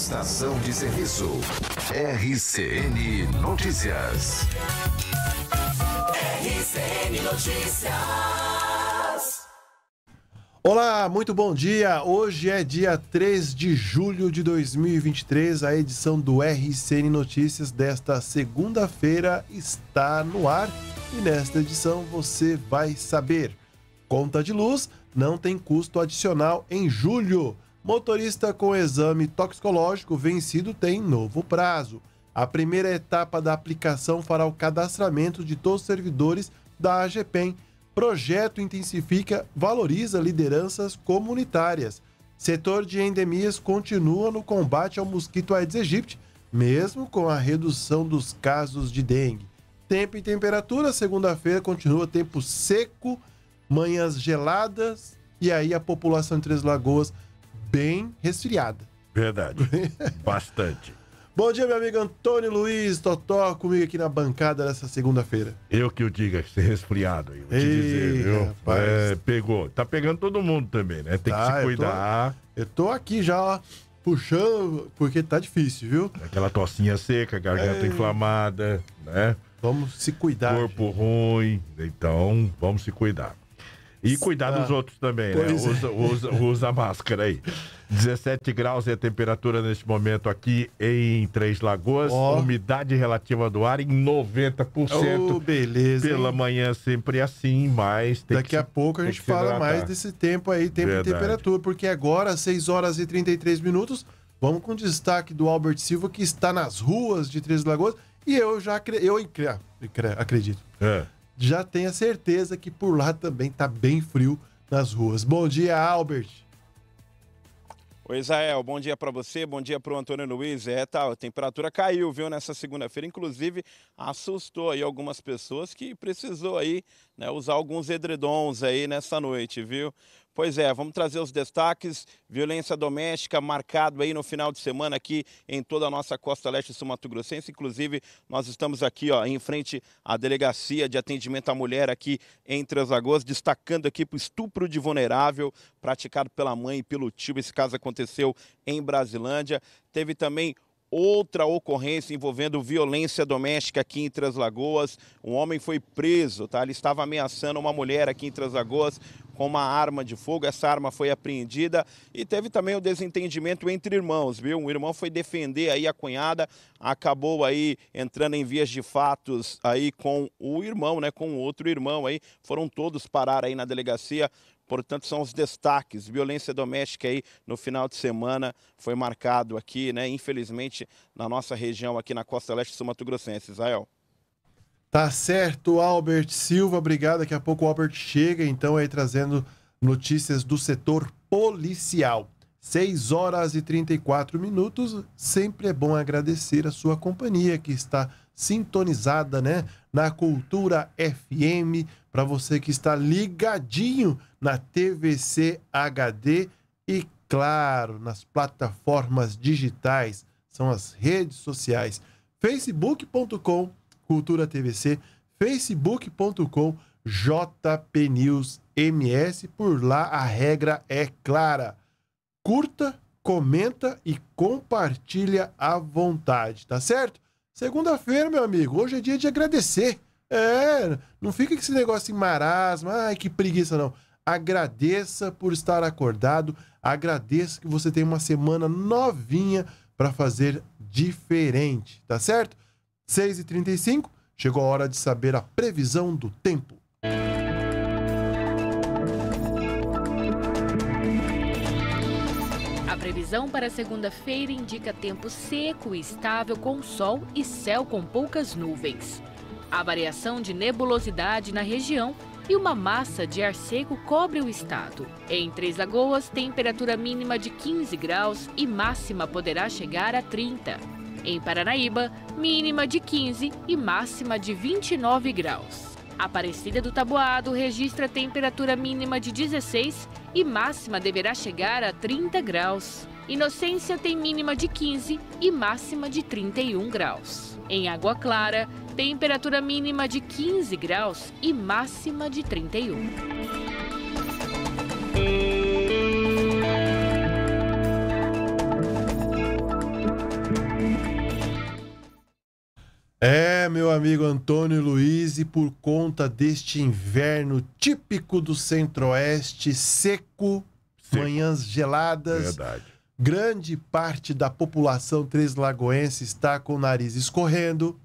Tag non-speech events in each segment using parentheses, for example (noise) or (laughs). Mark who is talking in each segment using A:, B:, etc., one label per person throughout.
A: Prestação de serviço. RCN Notícias.
B: RCN Notícias.
C: Olá, muito bom dia. Hoje é dia 3 de julho de 2023. A edição do RCN Notícias desta segunda-feira está no ar e nesta edição você vai saber: conta de luz não tem custo adicional em julho. Motorista com exame toxicológico vencido tem novo prazo. A primeira etapa da aplicação fará o cadastramento de todos os servidores da AGPEM. Projeto intensifica, valoriza lideranças comunitárias. Setor de endemias continua no combate ao mosquito Aedes aegypti, mesmo com a redução dos casos de dengue. Tempo e temperatura, segunda-feira continua tempo seco, manhãs geladas e aí a população de Três Lagoas bem resfriada.
D: Verdade. (laughs) Bastante.
C: Bom dia, meu amigo Antônio Luiz Totó, comigo aqui na bancada dessa segunda-feira.
D: Eu que o diga, ser resfriado aí, vou te
C: Ei,
D: dizer, viu?
C: rapaz.
D: É, pegou. Tá pegando todo mundo também, né? Tem
C: Tá,
D: que se
C: eu tô-
D: cuidar.
C: Eu tô aqui já, ó, puxando, porque tá difícil, viu?
D: Aquela tocinha seca, garganta inflamada, né?
C: Vamos se cuidar.
D: Corpo ruim. Então, vamos se cuidar. E cuidar
C: Ah,
D: dos outros também, né?
C: pois é.
D: Usa, usa, usa a máscara aí. 17 graus é a temperatura neste momento aqui em Três Lagoas.
C: Ó.
D: Umidade relativa do ar em 90%.
C: Ô, beleza. hein?
D: Pela manhã sempre assim, mas tem
C: Daqui
D: que
C: a pouco a gente fala mais desse tempo aí, tempo
D: Verdade.
C: e temperatura, porque agora, às 6 horas e 33 minutos, vamos com destaque do Albert Silva, que está nas ruas de Três Lagoas, e eu já eu acre- acre- acredito,
D: É.
C: já tenho a certeza que por lá também tá bem frio nas ruas. Bom dia, Albert.
E: Oi, Israel, bom dia para você, bom dia para o Antônio Luiz. É, tá, a temperatura caiu, viu, nessa segunda-feira, inclusive assustou aí algumas pessoas que precisou aí, né, usar alguns edredons aí nessa noite, viu? Pois é, vamos trazer os destaques. Violência doméstica marcado aí no final de semana aqui em toda a nossa costa leste sul-mato-grossense. Inclusive, nós estamos aqui, ó, em frente à delegacia de atendimento à mulher aqui em Três Lagoas, destacando aqui para o estupro de vulnerável praticado pela mãe e pelo tio. Esse caso aconteceu em Brasilândia. Teve também outra ocorrência envolvendo violência doméstica aqui em Três Lagoas. Um homem foi preso, tá? Ele estava ameaçando uma mulher aqui em Três Lagoas com uma arma de fogo. Essa arma foi apreendida e teve também o desentendimento entre irmãos, viu? Um irmão foi defender aí a cunhada, acabou aí entrando em vias de fatos aí com o irmão, né? Com o outro irmão aí. Foram todos parar aí na delegacia. Portanto, são os destaques. Violência doméstica aí no final de semana foi marcado aqui, né? Infelizmente, na nossa região aqui na costa leste sul-mato-grossense, Israel.
C: Tá certo, Albert Silva, obrigado. Daqui a pouco o Albert chega, então, aí trazendo notícias do setor policial. 6 horas e 34 minutos. Sempre é bom agradecer a sua companhia que está sintonizada, né? Na Cultura FM. Para você que está ligadinho na TVC HD e, claro, nas plataformas digitais, são as redes sociais. facebook.com Cultura TVC, facebook.com jpnewsms. Por lá a regra é clara. Curta, comenta e compartilha à vontade, tá certo? Segunda-feira, meu amigo, hoje é dia de agradecer. É, não fica com esse negócio em marasmo, ai que preguiça não. Agradeça por estar acordado, agradeça que você tem uma semana novinha para fazer diferente, tá certo? 6h35, chegou a hora de saber a previsão do tempo.
F: A previsão para segunda-feira indica tempo seco e estável com sol e céu com poucas nuvens. Há variação de nebulosidade na região e uma massa de ar seco cobre o estado. Em Três Lagoas, temperatura mínima de 15 graus e máxima poderá chegar a 30. Em Paranaíba, mínima de 15 e máxima de 29 graus. Aparecida do Taboado registra temperatura mínima de 16 e máxima deverá chegar a 30 graus. Inocência tem mínima de 15 e máxima de 31 graus. Em Água Clara, temperatura mínima de 15 graus e máxima de 31.
C: É, meu amigo Antônio Luiz, e por conta deste inverno típico do Centro-Oeste, seco,
D: seco,
C: manhãs geladas.
D: Verdade
C: grande parte da população treslagoense está com o nariz escorrendo,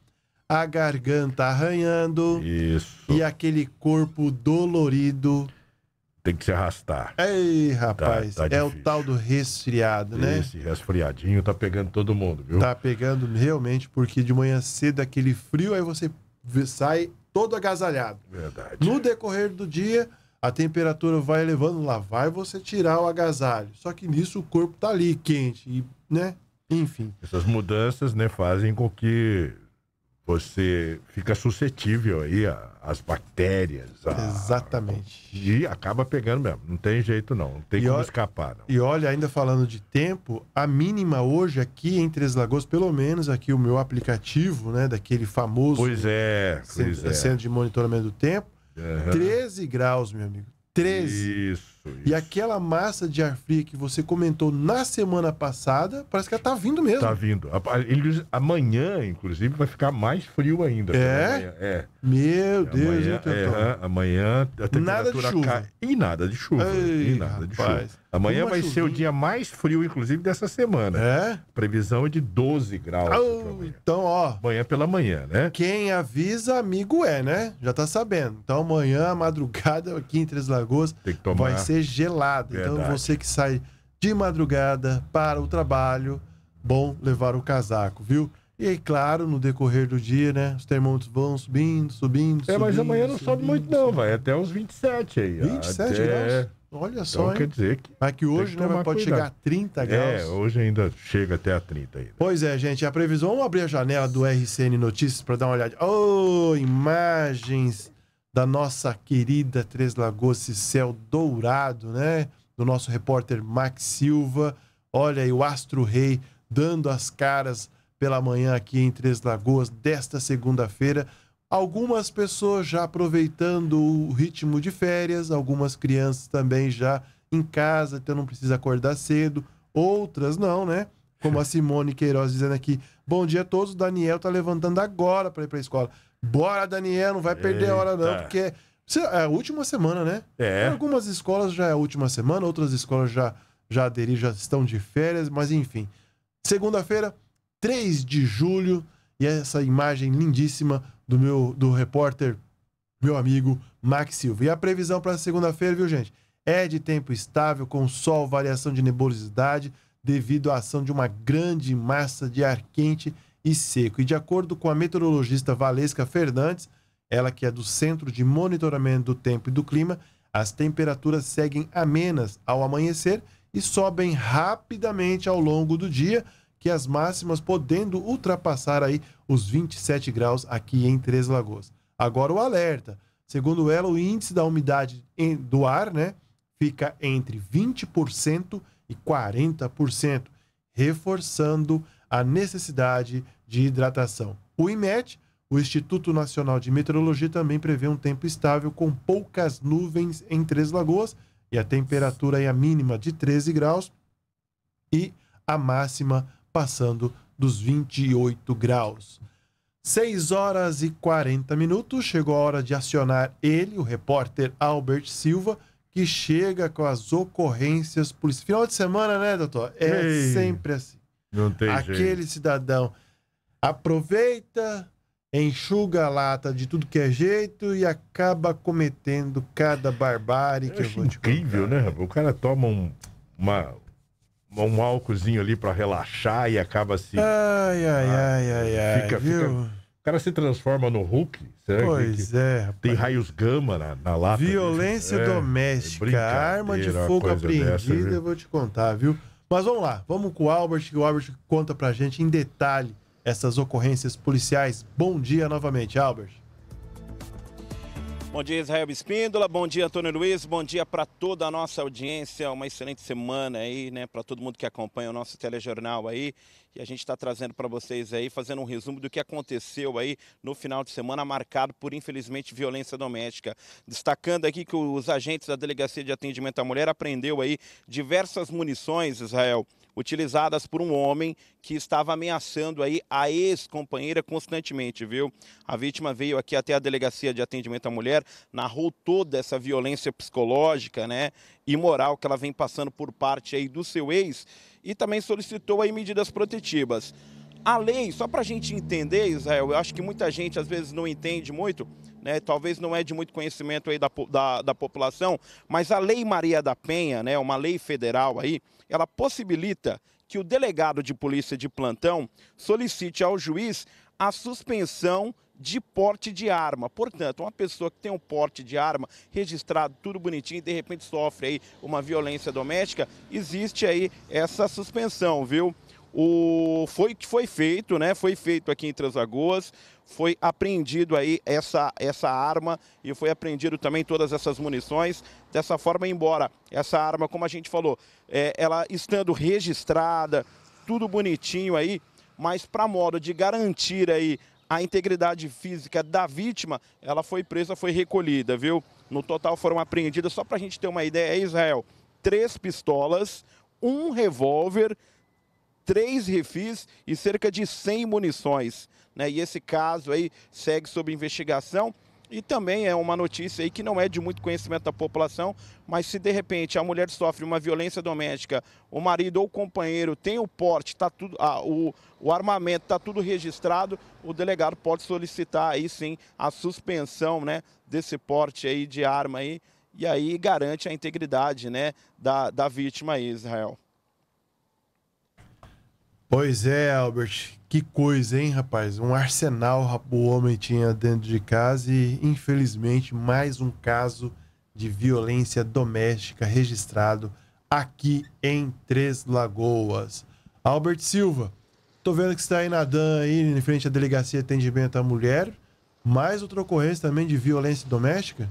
C: a garganta arranhando
D: Isso.
C: e aquele corpo dolorido.
D: Tem que se arrastar.
C: Ei, rapaz,
D: tá
C: é o tal do resfriado, né?
D: Esse resfriadinho tá pegando todo mundo, viu?
C: Tá pegando realmente, porque de manhã cedo aquele frio, aí você sai todo agasalhado.
D: Verdade.
C: No decorrer do dia, a temperatura vai elevando, lá vai você tirar o agasalho. Só que nisso o corpo tá ali quente, e, né? Enfim.
D: Essas mudanças, né, fazem com que você fica suscetível aí às bactérias. a-
C: Exatamente.
D: E acaba pegando mesmo. Não tem jeito, não. Não tem
C: E
D: como
C: olha-
D: escapar, não.
C: E olha, ainda falando de tempo, a mínima hoje aqui em Três Lagoas, pelo menos aqui o meu aplicativo, né, daquele famoso
D: Pois é,
C: centro,
D: pois é.
C: centro de monitoramento do tempo,
D: Aham.
C: 13 graus, meu amigo. 13.
D: Isso, isso.
C: E aquela massa de ar frio que você comentou na semana passada, parece que ela tá vindo mesmo.
D: Tá vindo. Amanhã, inclusive, vai ficar mais frio ainda.
C: É?
D: É.
C: Meu Deus,
D: amanhã,
C: hein, Teutão?
D: é, amanhã a temperatura
C: Nada
D: cai. E nada de chuva.
C: Ei,
D: e nada de chuva. Amanhã
C: Uma
D: vai ser o
C: chuvinha.
D: dia mais frio, inclusive, dessa semana.
C: É?
D: Previsão é de 12 graus.
C: Oh,
D: amanhã.
C: então, ó,
D: Amanhã pela manhã, né?
C: quem avisa, amigo é, né? Já tá sabendo. Então, amanhã, madrugada, aqui em Três Lagoas,
D: Tem que tomar.
C: vai ser gelada. Então,
D: Verdade.
C: você que sai de madrugada para o trabalho, bom levar o casaco, viu? E aí, claro, no decorrer do dia, né? Os termômetros vão subindo, subindo,
D: É, mas
C: subindo,
D: amanhã não sobe
C: subindo,
D: muito, não, vai até uns 27 aí.
C: 27
D: até...
C: graus? Olha só,
D: Então quer
C: hein?
D: dizer que.
C: Mas que hoje,
D: que
C: né, pode
D: cuidado.
C: chegar a 30 graus.
D: É, hoje ainda chega até a 30 ainda.
C: Pois é, gente, a previsão. Vamos abrir a janela do RCN Notícias para dar uma olhada. Oh, imagens da nossa querida Três Lagoas, esse céu dourado, né? Do nosso repórter Max Silva. Olha aí, o Astro Rei dando as caras pela manhã aqui em Três Lagoas desta segunda-feira. Algumas pessoas já aproveitando o ritmo de férias, algumas crianças também já em casa, então não precisa acordar cedo. Outras não, né? Como a Simone Queiroz dizendo aqui: Bom dia a todos, o Daniel tá levantando agora para ir para a escola. Bora, Daniel, não vai perder a hora não,
D: Eita.
C: porque é a última semana, né? Em
D: É,
C: algumas escolas já é a última semana, outras escolas já, já aderiram, já estão de férias, mas enfim. Segunda-feira, 3 de julho, e essa imagem lindíssima do meu do repórter, meu amigo Max Silva. E a previsão para segunda-feira, viu, gente? É de tempo estável, com sol, variação de nebulosidade, devido à ação de uma grande massa de ar quente e seco. E de acordo com a meteorologista Valesca Fernandes, ela que é do Centro de Monitoramento do Tempo e do Clima, as temperaturas seguem amenas ao amanhecer e sobem rapidamente ao longo do dia, que as máximas podendo ultrapassar aí os 27 graus aqui em Três Lagoas. Agora o alerta. Segundo ela, o índice da umidade do ar, né, fica entre 20% e 40%, reforçando a necessidade de hidratação. O IMET, o Instituto Nacional de Meteorologia, também prevê um tempo estável com poucas nuvens em Três Lagoas e a temperatura é a mínima de 13 graus e a máxima passando dos 28 graus. 6 horas e 40 minutos, chegou a hora de acionar ele, o repórter Albert Silva, que chega com as ocorrências policiais. Final de semana, né, doutor? É
D: Ei.
C: sempre assim.
D: não tem
C: Aquele
D: jeito.
C: cidadão aproveita, enxuga a lata de tudo que é jeito e acaba cometendo cada barbárie que
D: Eu
C: eu vou te
D: incrível,
C: contar.
D: né? rapaz? O cara toma um, uma, um álcoolzinho ali pra relaxar e acaba assim.
C: Ai, ai, ai, ai, ai,
D: Fica-
C: viu?
D: O cara se transforma no Hulk. Será
C: Pois
D: que
C: é, rapaz.
D: tem raios gama na, na lata?
C: Violência
D: É,
C: doméstica,
D: brincadeira,
C: arma de fogo apreendida,
D: dessa,
C: eu vou te contar, viu? Mas vamos lá, vamos com o Albert, que o Albert conta pra gente em detalhe essas ocorrências policiais. Bom dia novamente, Albert.
E: Bom dia, Israel Espíndola. Bom dia, Antônio Luiz. Bom dia para toda a nossa audiência. Uma excelente semana aí, né? Para todo mundo que acompanha o nosso telejornal aí. E a gente está trazendo para vocês aí, fazendo um resumo do que aconteceu aí no final de semana, marcado por, infelizmente, violência doméstica. Destacando aqui que os agentes da Delegacia de Atendimento à Mulher apreendeu aí diversas munições, Israel, utilizadas por um homem que estava ameaçando aí a ex-companheira constantemente, viu? A vítima veio aqui até a delegacia de atendimento à mulher, narrou toda essa violência psicológica, né, e moral que ela vem passando por parte aí do seu ex e também solicitou aí medidas protetivas. A lei, só para a gente entender, Israel, eu acho que muita gente às vezes não entende muito, né, talvez não é de muito conhecimento aí da, da, da, população, mas a Lei Maria da Penha, né, uma lei federal aí, ela possibilita que o delegado de polícia de plantão solicite ao juiz a suspensão de porte de arma. Portanto, uma pessoa que tem um porte de arma registrado, tudo bonitinho, e de repente sofre aí uma violência doméstica, existe aí essa suspensão, viu? O foi que foi feito, né? Foi feito aqui em Transagoas, foi apreendido aí essa, essa arma e foi apreendido também todas essas munições. Dessa forma, embora essa arma, como a gente falou, é, ela estando registrada, tudo bonitinho aí, mas para modo de garantir aí a integridade física da vítima, ela foi presa, foi recolhida, viu? No total foram apreendidas, só para a gente ter uma ideia, é Israel, três pistolas, um revólver, três refis e cerca de 100 munições. Né? E esse caso aí segue sob investigação. E também é uma notícia aí que não é de muito conhecimento da população, mas se de repente a mulher sofre uma violência doméstica, o marido ou o companheiro tem o porte, tá tudo, ah, o, o armamento está tudo registrado, o delegado pode solicitar aí sim a suspensão né, desse porte aí de arma aí, e aí garante a integridade né, da, da vítima aí, Israel.
C: Pois é, Albert. Que coisa, hein, rapaz? Um arsenal o homem tinha dentro de casa e, infelizmente, mais um caso de violência doméstica registrado aqui em Três Lagoas. Albert Silva, tô vendo que está aí nadando aí em frente à delegacia de atendimento à mulher. Mais outra ocorrência também de violência doméstica?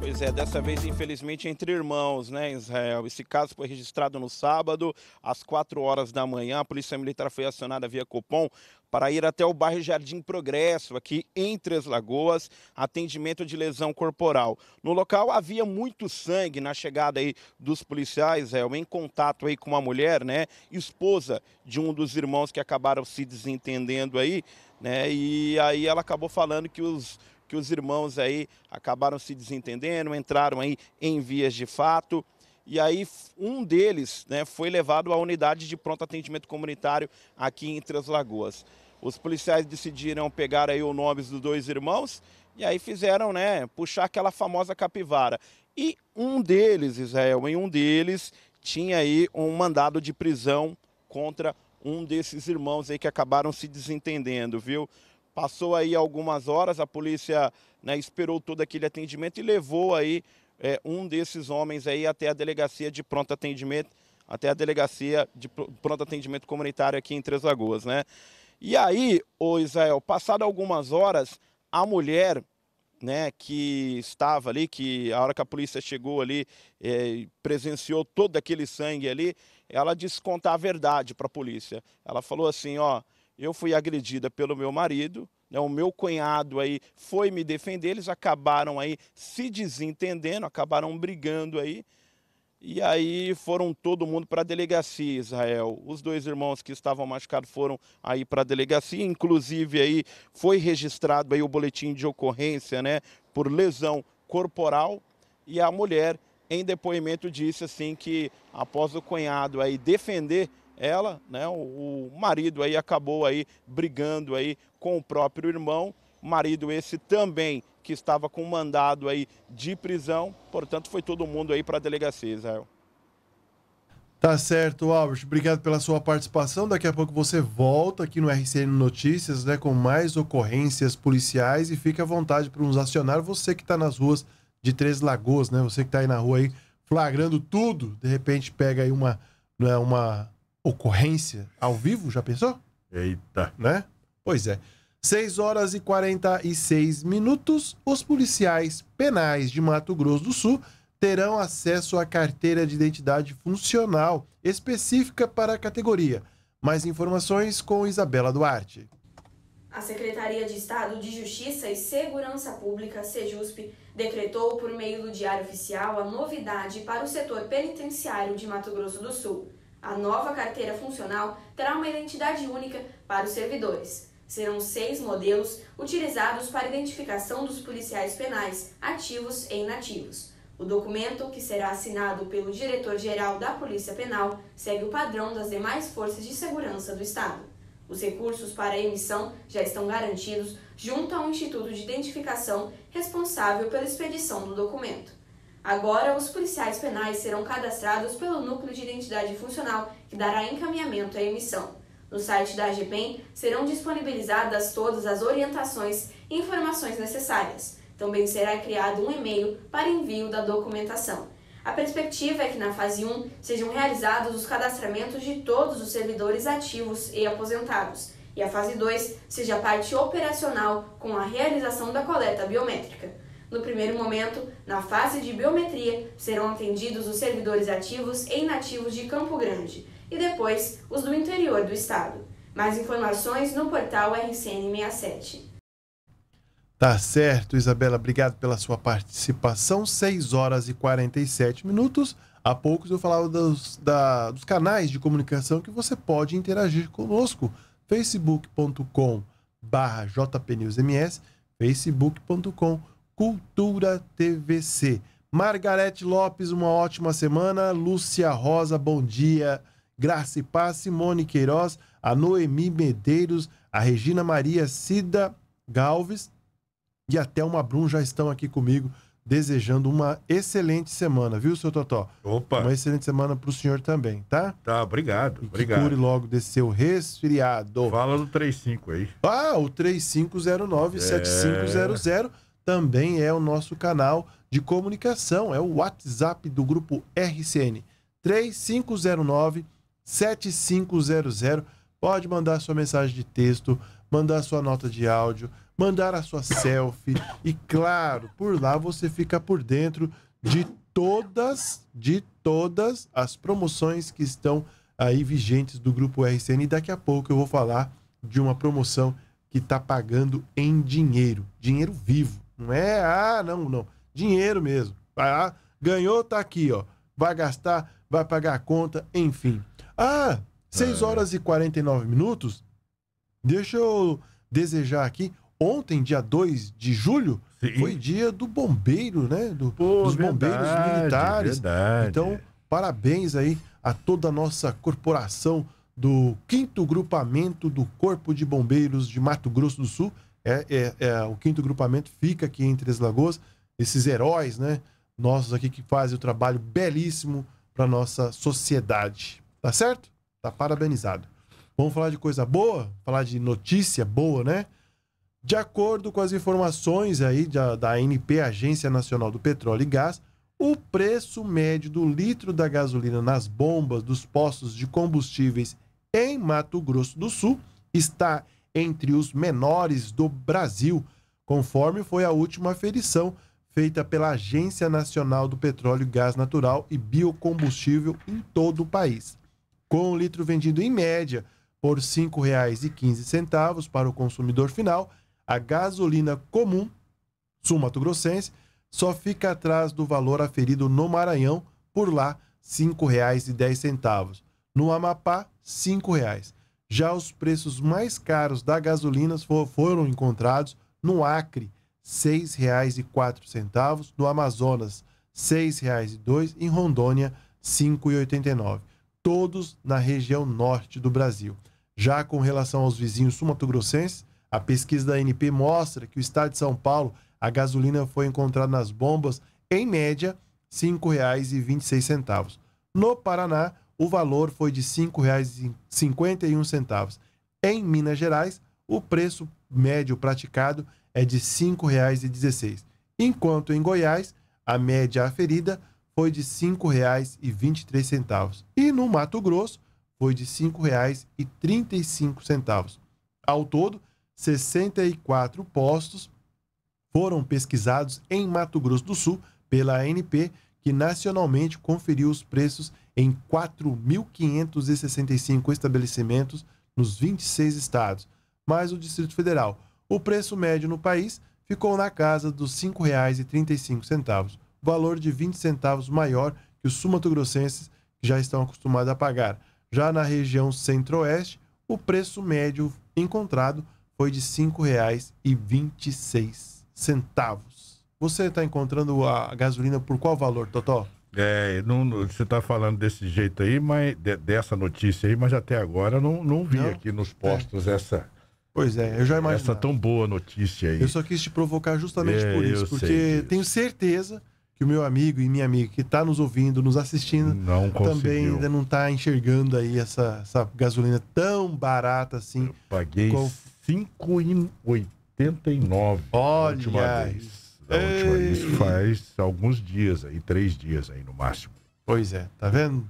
E: Pois é, dessa vez, infelizmente, entre irmãos, né, Israel? Esse caso foi registrado no sábado, às 4 horas da manhã. A Polícia Militar foi acionada via Copom para ir até o bairro Jardim Progresso, aqui em Três Lagoas, atendimento de lesão corporal. No local havia muito sangue na chegada aí dos policiais, Israel, em contato aí com uma mulher, né, esposa de um dos irmãos que acabaram se desentendendo aí, né, e aí ela acabou falando que os que os irmãos aí acabaram se desentendendo, entraram aí em vias de fato. E aí um deles né, foi levado à unidade de pronto atendimento comunitário aqui em Três Lagoas. Os policiais decidiram pegar aí o nome dos dois irmãos e aí fizeram, né, puxar aquela famosa capivara. E um deles, Israel, em um deles tinha aí um mandado de prisão contra um desses irmãos aí que acabaram se desentendendo, viu? Passou aí algumas horas, a polícia né, esperou todo aquele atendimento e levou aí é, um desses homens aí até a delegacia de pronto atendimento, até a delegacia de pronto atendimento comunitário aqui em Três Lagoas, né? E aí, o Israel, passado algumas horas, a mulher, né, que estava ali, que a hora que a polícia chegou ali, é, presenciou todo aquele sangue ali, ela disse contar a verdade para a polícia. Ela falou assim, ó, eu fui agredida pelo meu marido, né, o meu cunhado aí foi me defender, eles acabaram aí se desentendendo, acabaram brigando aí, e aí foram todo mundo para a delegacia, Israel. Os dois irmãos que estavam machucados foram aí para a delegacia, inclusive aí foi registrado aí o boletim de ocorrência, né, por lesão corporal, e a mulher em depoimento disse assim que após o cunhado aí defender ela, né, o, marido aí acabou aí brigando aí com o próprio irmão, marido esse também que estava com mandado aí de prisão, portanto foi todo mundo aí para a delegacia, Israel.
C: Tá certo, Albert. Obrigado pela sua participação. Daqui a pouco você volta aqui no RCN Notícias, né, com mais ocorrências policiais e fique à vontade para nos acionar. Você que está nas ruas de Três Lagoas, né, você que está aí na rua aí flagrando tudo, de repente pega aí uma, né, uma ocorrência ao vivo, já pensou?
D: Eita.
C: Né? Pois é. 6 horas e 46 minutos, os policiais penais de Mato Grosso do Sul terão acesso à carteira de identidade funcional específica para a categoria. Mais informações com Isabela Duarte.
G: A Secretaria de Estado de Justiça e Segurança Pública, SEJUSP,
H: decretou por meio do Diário Oficial a novidade para o setor penitenciário de Mato Grosso do Sul. A nova carteira funcional terá uma identidade única para os servidores. Serão seis modelos utilizados para identificação dos policiais penais ativos e inativos. O documento, que será assinado pelo diretor-geral da Polícia Penal, segue o padrão das demais forças de segurança do Estado. Os recursos para a emissão já estão garantidos junto ao Instituto de Identificação responsável pela expedição do documento. Agora, os policiais penais serão cadastrados pelo Núcleo de Identidade Funcional, que dará encaminhamento à emissão. No site da AGPEM serão disponibilizadas todas as orientações e informações necessárias. Também será criado um e-mail para envio da documentação. A perspectiva é que na fase 1 sejam realizados os cadastramentos de todos os servidores ativos e aposentados, e a fase 2 seja a parte operacional com a realização da coleta biométrica. No primeiro momento, na fase de biometria, serão atendidos os servidores ativos e inativos de Campo Grande e depois os do interior do estado. Mais informações no portal RCN67.
C: Tá certo, Isabela. Obrigado pela sua participação. 6 horas e 47 minutos. Há poucos eu falava dos, da, dos canais de comunicação que você pode interagir conosco. facebook.com barra jpnewsms, facebook.com Cultura TVC. Margarete Lopes, uma ótima semana. Lúcia Rosa, bom dia. Graça e Paz, Simone Queiroz, a Noemi Medeiros, a Regina Maria Cida Galves e a Thelma Brum já estão aqui comigo, desejando uma excelente semana, viu, seu Totó?
D: Opa!
C: Uma excelente semana para o senhor também, tá?
D: Tá, obrigado,
C: E que
D: obrigado.
C: cure logo desse seu resfriado.
D: Fala do 35 aí.
C: Ah, o 3509-7500 também é o nosso canal de comunicação, é o WhatsApp do grupo RCN. 3509-7500. Pode mandar sua mensagem de texto, mandar sua nota de áudio, mandar a sua selfie. E claro, por lá você fica por dentro de todas, de todas as promoções que estão aí vigentes do grupo RCN. E daqui a pouco eu vou falar de uma promoção que está pagando em dinheiro, dinheiro vivo. Não é, ah, não, não. Dinheiro mesmo. Ah, ganhou, tá aqui, ó. Vai gastar, vai pagar a conta, enfim. Ah, 6 horas e 49 minutos. Deixa eu desejar aqui. Ontem, dia 2 de julho,
D: Sim.
C: foi dia do bombeiro, né? Do,
D: Pô,
C: dos bombeiros
D: verdade,
C: militares.
D: verdade.
C: Então, parabéns aí a toda a nossa corporação do quinto grupamento do Corpo de Bombeiros de Mato Grosso do Sul. É, é- é, o quinto grupamento fica aqui em Três Lagoas. Esses heróis, né? Nossos aqui que fazem o trabalho belíssimo para nossa sociedade. Tá certo? Tá parabenizado. Vamos falar de coisa boa? Falar de notícia boa, né? De acordo com as informações aí da, da ANP, Agência Nacional do Petróleo e Gás, o preço médio do litro da gasolina nas bombas dos postos de combustíveis em Mato Grosso do Sul está entre os menores do Brasil, conforme foi a última aferição feita pela Agência Nacional do Petróleo, Gás Natural e Biocombustível em todo o país. Com o litro vendido em média por R$ 5,15 para o consumidor final, a gasolina comum sul-mato-grossense só fica atrás do valor aferido no Maranhão, por lá R$ 5,10. No Amapá, R$ 5,00. Já os preços mais caros da gasolina fo- foram encontrados no Acre, R$ 6,04, no Amazonas, R$ 6,02 e em Rondônia, R$ 5,89. Todos na região norte do Brasil. Já com relação aos vizinhos sul-mato-grossenses, a pesquisa da ANP mostra que o estado de São Paulo, a gasolina foi encontrada nas bombas, em média, R$ 5,26. No Paraná, o valor foi de R$ 5,51. Em Minas Gerais, o preço médio praticado é de R$ 5,16. Enquanto em Goiás, a média aferida foi de R$ 5,23. E no Mato Grosso, foi de R$ 5,35. Ao todo, 64 postos foram pesquisados em Mato Grosso do Sul pela ANP, que nacionalmente conferiu os preços em 4.565 estabelecimentos nos 26 estados, mais o Distrito Federal. O preço médio no país ficou na casa dos R$ 5,35, valor de 20 centavos maior que os sumatogrossenses já estão acostumados a pagar. Já na região centro-oeste, o preço médio encontrado foi de R$ 5,26. Você está encontrando a gasolina por qual valor, Totó?
D: É, não, você está falando desse jeito aí, mas de, dessa notícia aí, mas até agora não, não vi não? aqui nos postos é. essa.
C: Pois é, eu já imagino.
D: Essa tão boa notícia aí.
C: Eu só quis te provocar justamente é, por isso, porque tenho certeza que o meu amigo e minha amiga que está nos ouvindo, nos assistindo,
D: não
C: também ainda não está enxergando aí essa, essa gasolina tão barata assim. Eu
D: paguei R$ 5,89
C: Olha última vez.
D: Da última, isso faz alguns dias aí, três dias aí no máximo.
C: Pois é, tá vendo?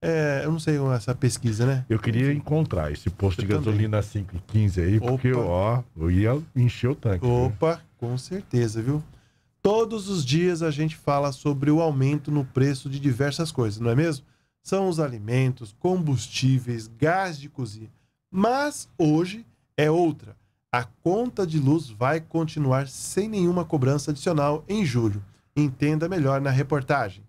C: É, eu não sei essa pesquisa, né?
D: Eu queria encontrar esse posto eu de gasolina 5 e 15 aí, Opa. porque, ó, eu ia encher o tanque.
C: Opa, viu? com certeza, viu? Todos os dias a gente fala sobre o aumento no preço de diversas coisas, não é mesmo? São os alimentos, combustíveis, gás de cozinha. Mas hoje é outra a conta de luz vai continuar sem nenhuma cobrança adicional em julho. Entenda melhor na reportagem.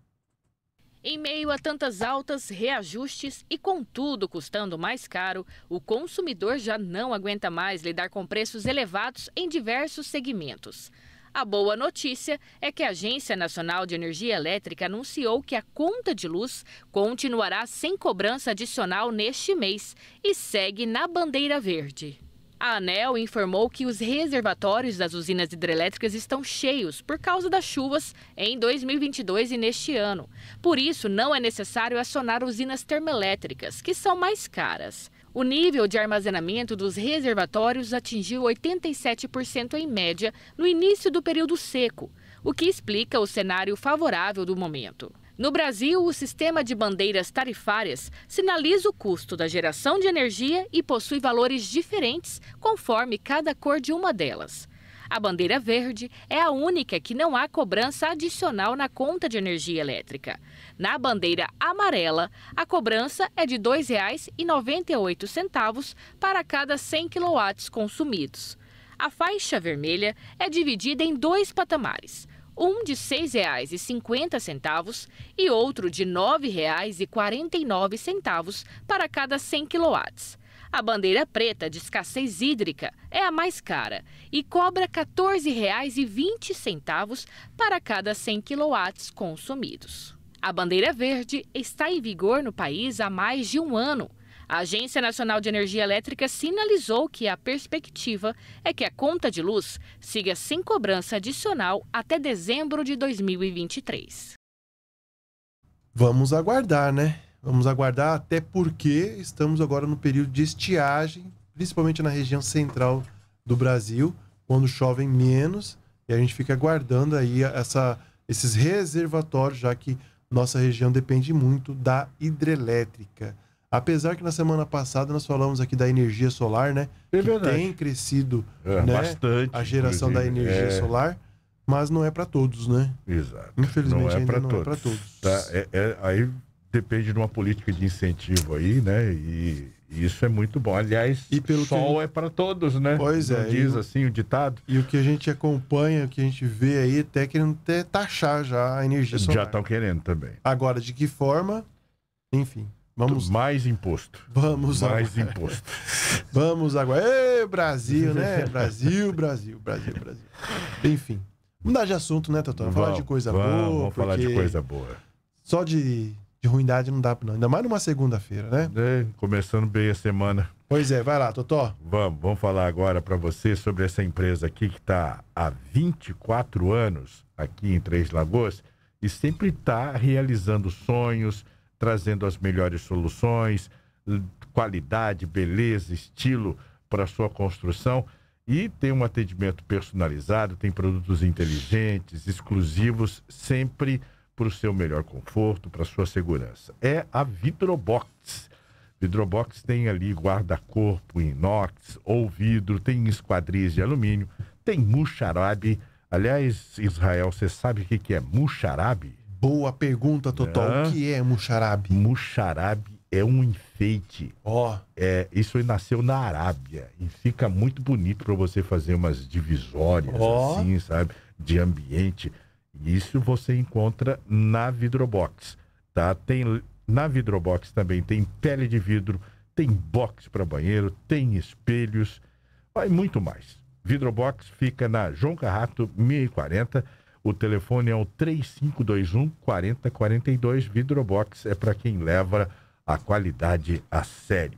F: Em meio a tantas altas, reajustes e, contudo, custando mais caro, o consumidor já não aguenta mais lidar com preços elevados em diversos segmentos. A boa notícia é que a Agência Nacional de Energia Elétrica anunciou que a conta de luz continuará sem cobrança adicional neste mês e segue na bandeira verde. A ANEL informou que os reservatórios das usinas hidrelétricas estão cheios por causa das chuvas em 2022 e neste ano. Por isso, não é necessário acionar usinas termoelétricas, que são mais caras. O nível de armazenamento dos reservatórios atingiu 87% em média no início do período seco, o que explica o cenário favorável do momento. No Brasil, o sistema de bandeiras tarifárias sinaliza o custo da geração de energia e possui valores diferentes conforme cada cor de uma delas. A bandeira verde é a única que não há cobrança adicional na conta de energia elétrica. Na bandeira amarela, a cobrança é de R$ 2,98 para cada 100 kW consumidos. A faixa vermelha é dividida em dois patamares um de R$ 6,50 e outro de R$ 9,49 para cada 100 kW. A bandeira preta de escassez hídrica é a mais cara e cobra R$ 14,20 para cada 100 kW consumidos. A bandeira verde está em vigor no país há mais de um ano a Agência Nacional de Energia Elétrica sinalizou que a perspectiva é que a conta de luz siga sem cobrança adicional até dezembro de 2023.
C: Vamos aguardar, né? Vamos aguardar, até porque estamos agora no período de estiagem, principalmente na região central do Brasil, quando chove menos, e a gente fica aguardando aí essa, esses reservatórios, já que nossa região depende muito da hidrelétrica. Apesar que na semana passada nós falamos aqui da energia solar, né?
D: É
C: que tem crescido é, né?
D: bastante
C: a geração da energia é... solar, mas não é para todos, né?
D: Exato.
C: Infelizmente não é não é todos. é para todos.
D: Tá? É, é, aí depende de uma política de incentivo aí, né? E, e isso é muito bom. Aliás, e pelo sol que... é para todos, né?
C: Pois é.
D: diz assim o ditado.
C: E o que a gente acompanha, o que a gente vê aí, até querendo até taxar já a energia solar.
D: Já estão querendo também.
C: Agora, de que forma? Enfim. Vamos
D: mais imposto.
C: Vamos
D: mais agora. imposto. (laughs)
C: Vamos agora. Ê, Brasil, né? Brasil, Brasil, Brasil, Brasil. Enfim. Vamos dar de assunto, né, Totó? Vamos falar de coisa
D: vamos,
C: boa.
D: Vamos falar de coisa boa.
C: Só de, de ruindade não dá, não. Ainda mais numa segunda-feira, né?
D: É, começando bem a semana.
C: Pois é, vai lá, Totó.
D: Vamos, vamos falar agora para você sobre essa empresa aqui que está há 24 anos aqui em Três Lagoas e sempre está realizando sonhos trazendo as melhores soluções, qualidade, beleza, estilo para sua construção e tem um atendimento personalizado, tem produtos inteligentes, exclusivos, sempre para o seu melhor conforto, para sua segurança. É a Vidrobox. Vidrobox tem ali guarda-corpo inox ou vidro, tem esquadrias de alumínio, tem muxarabe. Aliás, Israel, você sabe o que é muxarabe?
C: Boa pergunta, Total. É. O que é muxarabe?
D: Muxarabe é um enfeite.
C: Ó,
D: É, isso aí nasceu na Arábia e fica muito bonito para você fazer umas divisórias
C: Ó.
D: assim, sabe, de ambiente. Isso você encontra na Vidrobox, tá? Tem na Vidrobox também tem pele de vidro, tem box para banheiro, tem espelhos, vai muito mais. Vidrobox fica na João Carrato 1040. O telefone é o 3521 4042. Vidrobox é para quem leva a qualidade a sério.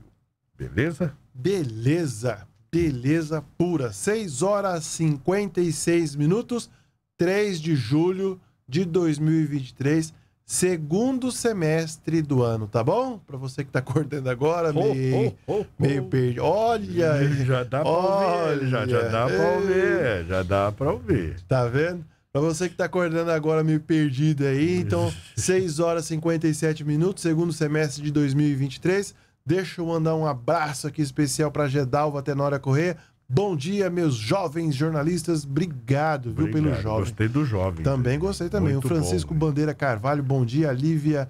D: Beleza?
C: beleza. Beleza pura. 6 horas 56 minutos, 3 de julho de 2023, segundo semestre do ano, tá bom? Pra você que tá acordando agora, meio,
D: oh,
C: meio perdido. Olha,
D: Já dá pra ouvir, já, já dá pra
C: Olha.
D: ouvir, já dá pra ouvir.
C: Tá vendo? Pra você que tá acordando agora meio perdido aí, então 6 horas e 57 minutos, segundo semestre de 2023. Deixa eu mandar um abraço aqui especial pra Gedalva Tenória Corrêa. Bom dia, meus jovens jornalistas. Obrigado, viu, pelo
D: Obrigado,
C: jovem.
D: Gostei do jovem.
C: Também gostei também.
D: Muito
C: o Francisco
D: bom,
C: Bandeira Carvalho, bom dia. A Lívia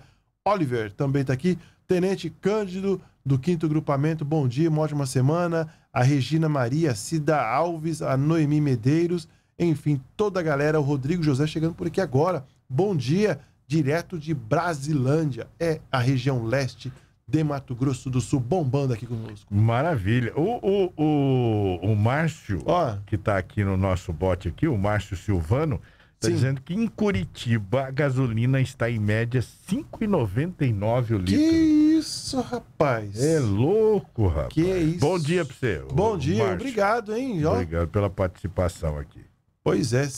C: Oliver também tá aqui. Tenente Cândido, do quinto grupamento, bom dia, uma ótima semana. A Regina Maria, Cida Alves, a Noemi Medeiros, enfim, toda a galera. O Rodrigo José chegando por aqui agora. Bom dia, direto de Brasilândia. É a região leste de Mato Grosso do Sul, bombando aqui conosco.
D: Maravilha. O, o, o, o Márcio,
C: Ó,
D: que tá aqui no nosso bote aqui, o Márcio Silvano, tá
C: Sim.
D: dizendo que em Curitiba a gasolina está em média 5,99 o
C: que
D: litro.
C: isso, rapaz.
D: É louco, rapaz.
C: Que isso.
D: Bom dia pra você.
C: Bom dia,
D: Márcio.
C: obrigado, hein?
D: Obrigado pela participação aqui.
C: Pois é,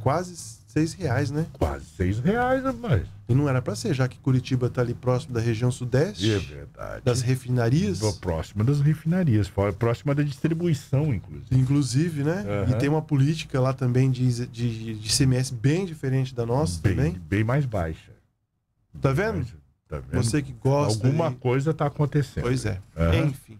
C: quase seis reais, né?
D: Quase seis reais, rapaz.
C: E não era pra ser, já que Curitiba tá ali próximo da região sudeste,
D: É verdade.
C: das refinarias,
D: Próxima das refinarias, próxima da distribuição, inclusive.
C: inclusive, né?
D: Aham.
C: E tem uma política lá também de, de, de CMS bem diferente da nossa
D: bem,
C: também.
D: bem mais baixa.
C: Tá vendo?
D: Tá vendo?
C: Você que gosta.
D: Alguma
C: aí-
D: coisa tá acontecendo.
C: Pois é.
D: Aham.
C: Enfim.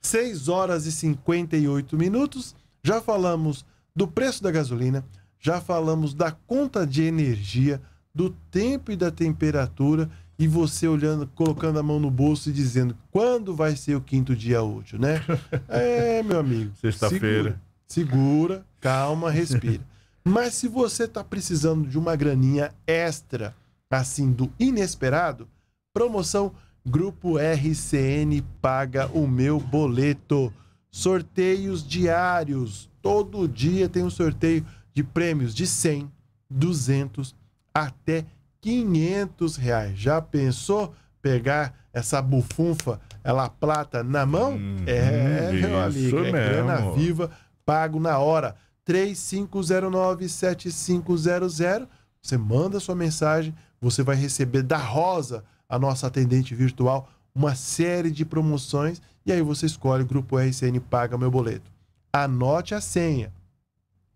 C: 6 horas e 58 minutos. Já falamos do preço da gasolina, já falamos da conta de energia, do tempo e da temperatura, e você olhando, colocando a mão no bolso e dizendo quando vai ser o quinto dia útil, né? (laughs) É, meu amigo.
D: Sexta-feira.
C: Segura, segura, calma, respira. (laughs) Mas se você está precisando de uma graninha extra, assim, do inesperado, promoção Grupo RCN paga o meu boleto. Sorteios diários. Todo dia tem um sorteio de prêmios de 100, 200 até 500 reais. Já pensou pegar essa bufunfa, ela plata na mão?
D: Hum,
C: é, meu amigo, é grana viva, pago na hora. 3509-7500. Você manda sua mensagem, você vai receber da Rosa, a nossa atendente virtual, uma série de promoções e aí você escolhe o Grupo RCN Paga Meu Boleto. Anote a senha.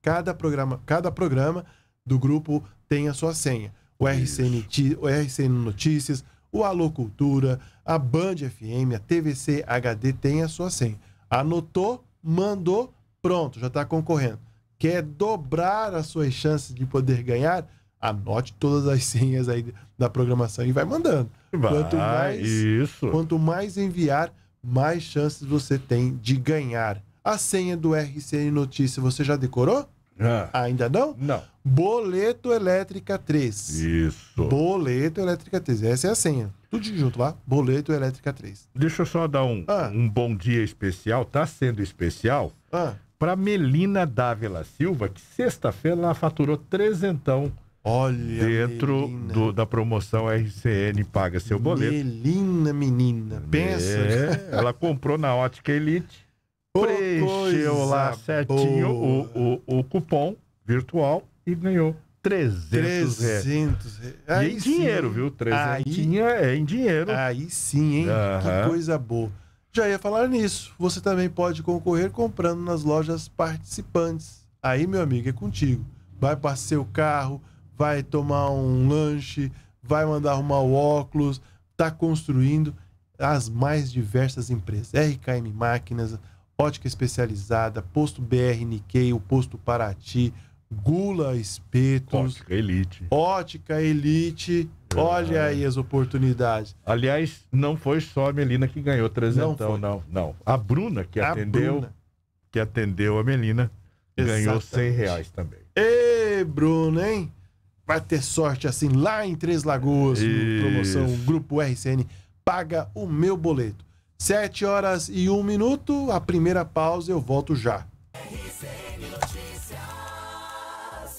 C: Cada programa, cada programa do grupo tem a sua senha. O RCN, o RCN Notícias, o Alô Cultura, a Band FM, a TVC HD tem a sua senha. Anotou, mandou, pronto, já está concorrendo. Quer dobrar as suas chances de poder ganhar? Anote todas as senhas aí da programação e vai mandando.
D: Vai,
C: Quanto mais-
D: isso.
C: Quanto mais enviar, mais chances você tem de ganhar. A senha do RCN Notícia você já decorou? Ainda não?
D: não.
C: Boleto Elétrica 3.
D: Isso.
C: Boleto Elétrica 3. Essa é a senha. Tudo junto lá. Boleto Elétrica 3.
D: Deixa eu só dar um,
C: Ah.
D: um bom dia especial, tá sendo especial,
C: Ah,
D: para Melina Dávila Silva, que sexta-feira ela faturou trezentão
C: olha.
D: dentro do- da promoção RCN Paga Seu Boleto.
C: Melina, menina. Pensa.
D: É, ela comprou na Ótica Elite, preencheu lá certinho o, o, o cupom virtual e ganhou 300 reais.
C: 300 reais.
D: E em dinheiro,
C: sim.
D: viu? 300 é em dinheiro.
C: Aí sim, hein?
D: Aham.
C: Que coisa boa. Já ia falar nisso. Você também pode concorrer comprando nas lojas participantes. Aí, meu amigo, é contigo. Vai para seu carro, vai tomar um lanche, vai mandar arrumar o óculos, tá construindo as mais diversas empresas. RKM Máquinas, Ótica Especializada, Posto BR Nikkei, o Posto Paraty, Gula Espetos,
D: Ótica Elite.
C: Ótica Elite, Olha aí as oportunidades.
D: Aliás, não foi só a Melina que ganhou trezentão,
C: foi.
D: não, não. A Bruna que
C: A
D: atendeu,
C: Bruna.
D: que atendeu a Melina, ganhou
C: Exatamente.
D: 100 reais também.
C: Ê, Bruno, hein? Vai ter sorte assim lá em Três Lagoas, promoção Grupo RCN Paga o Meu Boleto. Sete horas e um minuto, a primeira pausa, eu volto já.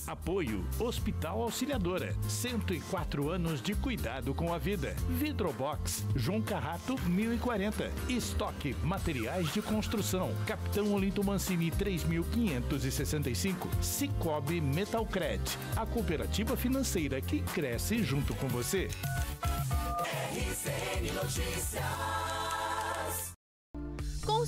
I: Apoio Hospital Auxiliadora. 104 anos de cuidado com a vida. Vidrobox. João Carrato 1040. Estoque Materiais de Construção. Capitão Olinto Mancini 3565. Cicobi Metalcred. A cooperativa financeira que cresce junto com você.
B: RCN Notícias.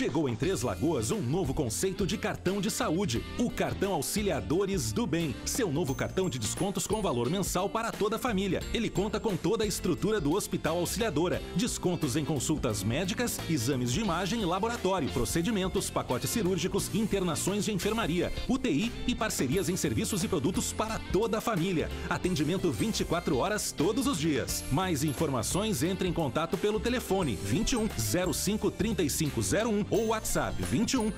J: Chegou em Três Lagoas um novo conceito de cartão de saúde, o cartão Auxiliadores do Bem. Seu novo cartão de descontos com valor mensal para toda a família. Ele conta com toda a estrutura do Hospital Auxiliadora, descontos em consultas médicas, exames de imagem e laboratório, procedimentos, pacotes cirúrgicos, internações de enfermaria, UTI e parcerias em serviços e produtos para toda a família. Atendimento 24 horas todos os dias. Mais informações entre em contato pelo telefone 21 05 3501 ou WhatsApp 21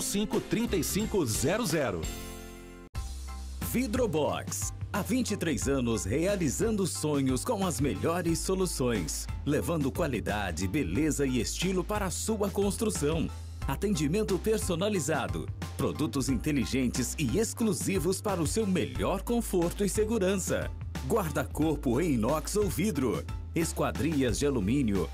J: 05 3500.
K: Vidrobox. Há 23 anos realizando sonhos com as melhores soluções, levando qualidade, beleza e estilo para a sua construção. Atendimento personalizado, produtos inteligentes e exclusivos para o seu melhor conforto e segurança. Guarda-corpo em inox ou vidro, esquadrias de alumínio,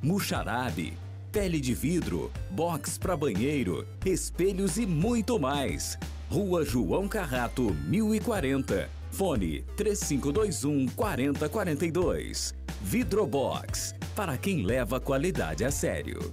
K: muxarabe, pele de vidro, box para banheiro, espelhos e muito mais. Rua João Carrato, 1040. Fone 3521 4042. Vidrobox, para quem leva qualidade a sério.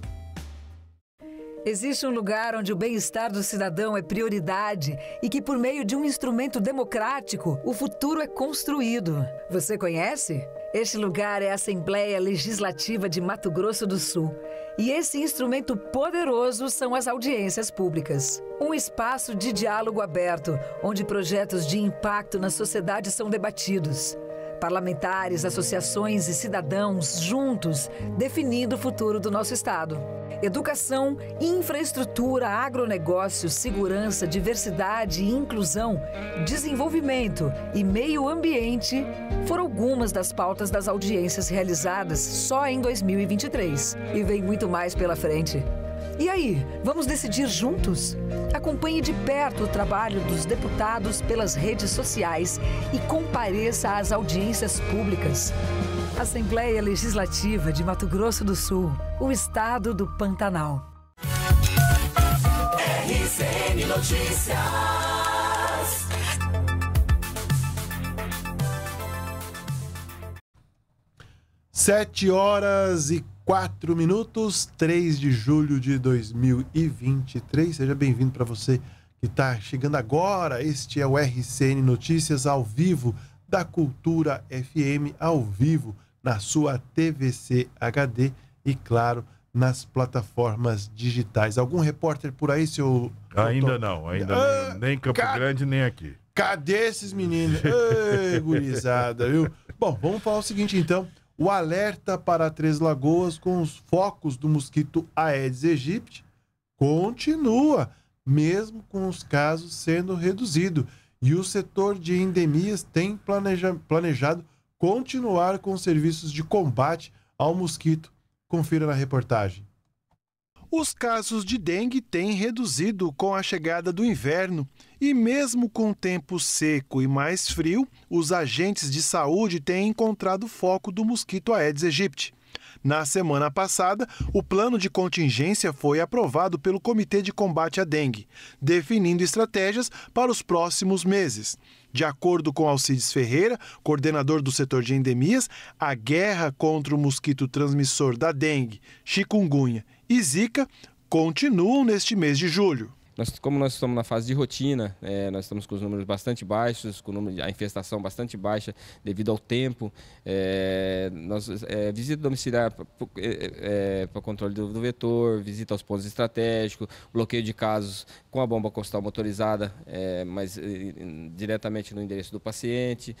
L: Existe um lugar onde o bem-estar do cidadão é prioridade e que, por meio de um instrumento democrático, o futuro é construído. Você conhece? Este lugar é a Assembleia Legislativa de Mato Grosso do Sul. E esse instrumento poderoso são as audiências públicas. Um espaço de diálogo aberto, onde projetos de impacto na sociedade são debatidos. Parlamentares, associações e cidadãos juntos definindo o futuro do nosso Estado. Educação, infraestrutura, agronegócio, segurança, diversidade e inclusão, desenvolvimento e meio ambiente foram algumas das pautas das audiências realizadas só em 2023. E vem muito mais pela frente. E aí, vamos decidir juntos? Acompanhe de perto o trabalho dos deputados pelas redes sociais e compareça às audiências públicas. Assembleia Legislativa de Mato Grosso do Sul, o estado do Pantanal.
B: RCN Notícias.
C: Sete horas e quatro minutos, 3 de julho de 2023. Seja bem-vindo para você que está chegando agora. Este é o RCN Notícias ao vivo da Cultura FM, ao vivo na sua TVC HD e, claro, nas plataformas digitais. Algum repórter por aí, seu.
D: Ainda não, ainda
C: Ah,
D: nem, nem em Campo
C: ca-
D: Grande, nem aqui.
C: Cadê esses meninos? Ei, gurizada, viu? (laughs) Bom, vamos falar o seguinte então. O alerta para Três Lagoas com os focos do mosquito Aedes aegypti continua, mesmo com os casos sendo reduzidos. E o setor de endemias tem planeja- planejado continuar com os serviços de combate ao mosquito. Confira na reportagem. Os casos de dengue têm reduzido com a chegada do inverno e, mesmo com tempo seco e mais frio, os agentes de saúde têm encontrado o foco do mosquito Aedes aegypti. Na semana passada, o plano de contingência foi aprovado pelo Comitê de Combate à Dengue, definindo estratégias para os próximos meses. De acordo com Alcides Ferreira, coordenador do setor de endemias, a guerra contra o mosquito transmissor da dengue, chikungunya e zika continuam neste mês de julho.
M: Nós, como nós estamos na fase de rotina, é, nós estamos com os números bastante baixos, com número a infestação bastante baixa devido ao tempo. É, nós, é, visita domiciliar para é, é, controle do, do, vetor, visita aos pontos estratégicos, bloqueio de casos com a bomba costal motorizada, é, mas diretamente no endereço do paciente.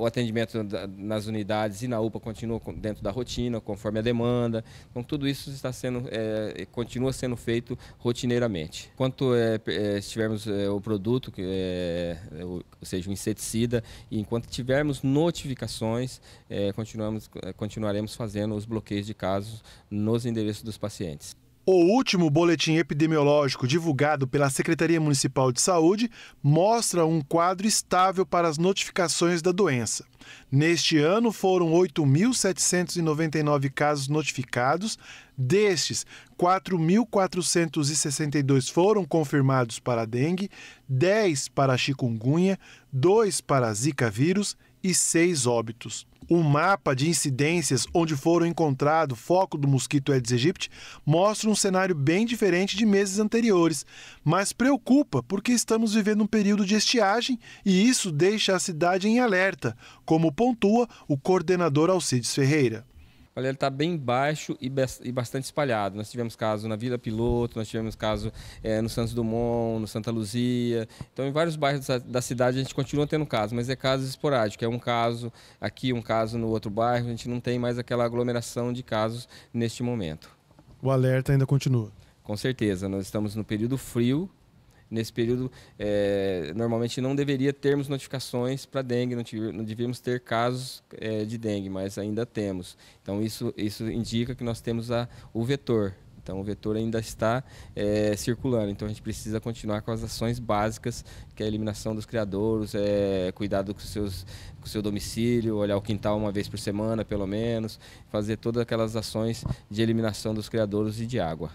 M: o atendimento da, nas unidades e na UPA continua dentro da rotina, conforme a demanda. Então tudo isso está sendo, continua sendo feito rotineiramente. Quanto é, é, tivermos é, o produto, que é, é ou seja, o inseticida, e enquanto tivermos notificações, é, continuamos, é, continuaremos fazendo os bloqueios de casos nos endereços dos pacientes.
C: O último boletim epidemiológico divulgado pela Secretaria Municipal de Saúde mostra um quadro estável para as notificações da doença. Neste ano foram 8.799 casos notificados, destes, 4.462 foram confirmados para dengue, 10 para chikungunya, 2 para zika vírus e 6 óbitos. O mapa de incidências onde foram encontrado foco do mosquito Aedes aegypti mostra um cenário bem diferente de meses anteriores, mas preocupa porque estamos vivendo um período de estiagem e isso deixa a cidade em alerta, como pontua o coordenador Alcides Ferreira.
M: Olha, ele está bem baixo e, e, bastante espalhado. Nós tivemos caso na Vila Piloto, nós tivemos caso é, no Santos Dumont, no Santa Luzia. Então, em vários bairros da, da cidade a gente continua tendo casos, mas é casos esporádicos. É um caso aqui, um caso no outro bairro. A gente não tem mais aquela aglomeração de casos neste momento.
C: O alerta ainda continua.
M: Com certeza. Nós estamos no período frio, Nesse período, é, normalmente não deveria termos notificações para dengue, não, tive, não, devíamos ter casos é, de dengue, mas ainda temos. Então, isso, isso indica que nós temos a, o vetor. Então, o vetor ainda está é, circulando. Então, a gente precisa continuar com as ações básicas, que é a eliminação dos criadouros, é, cuidado com, seus, com o seu domicílio, olhar o quintal uma vez por semana, pelo menos, fazer todas aquelas ações de eliminação dos criadouros e de água.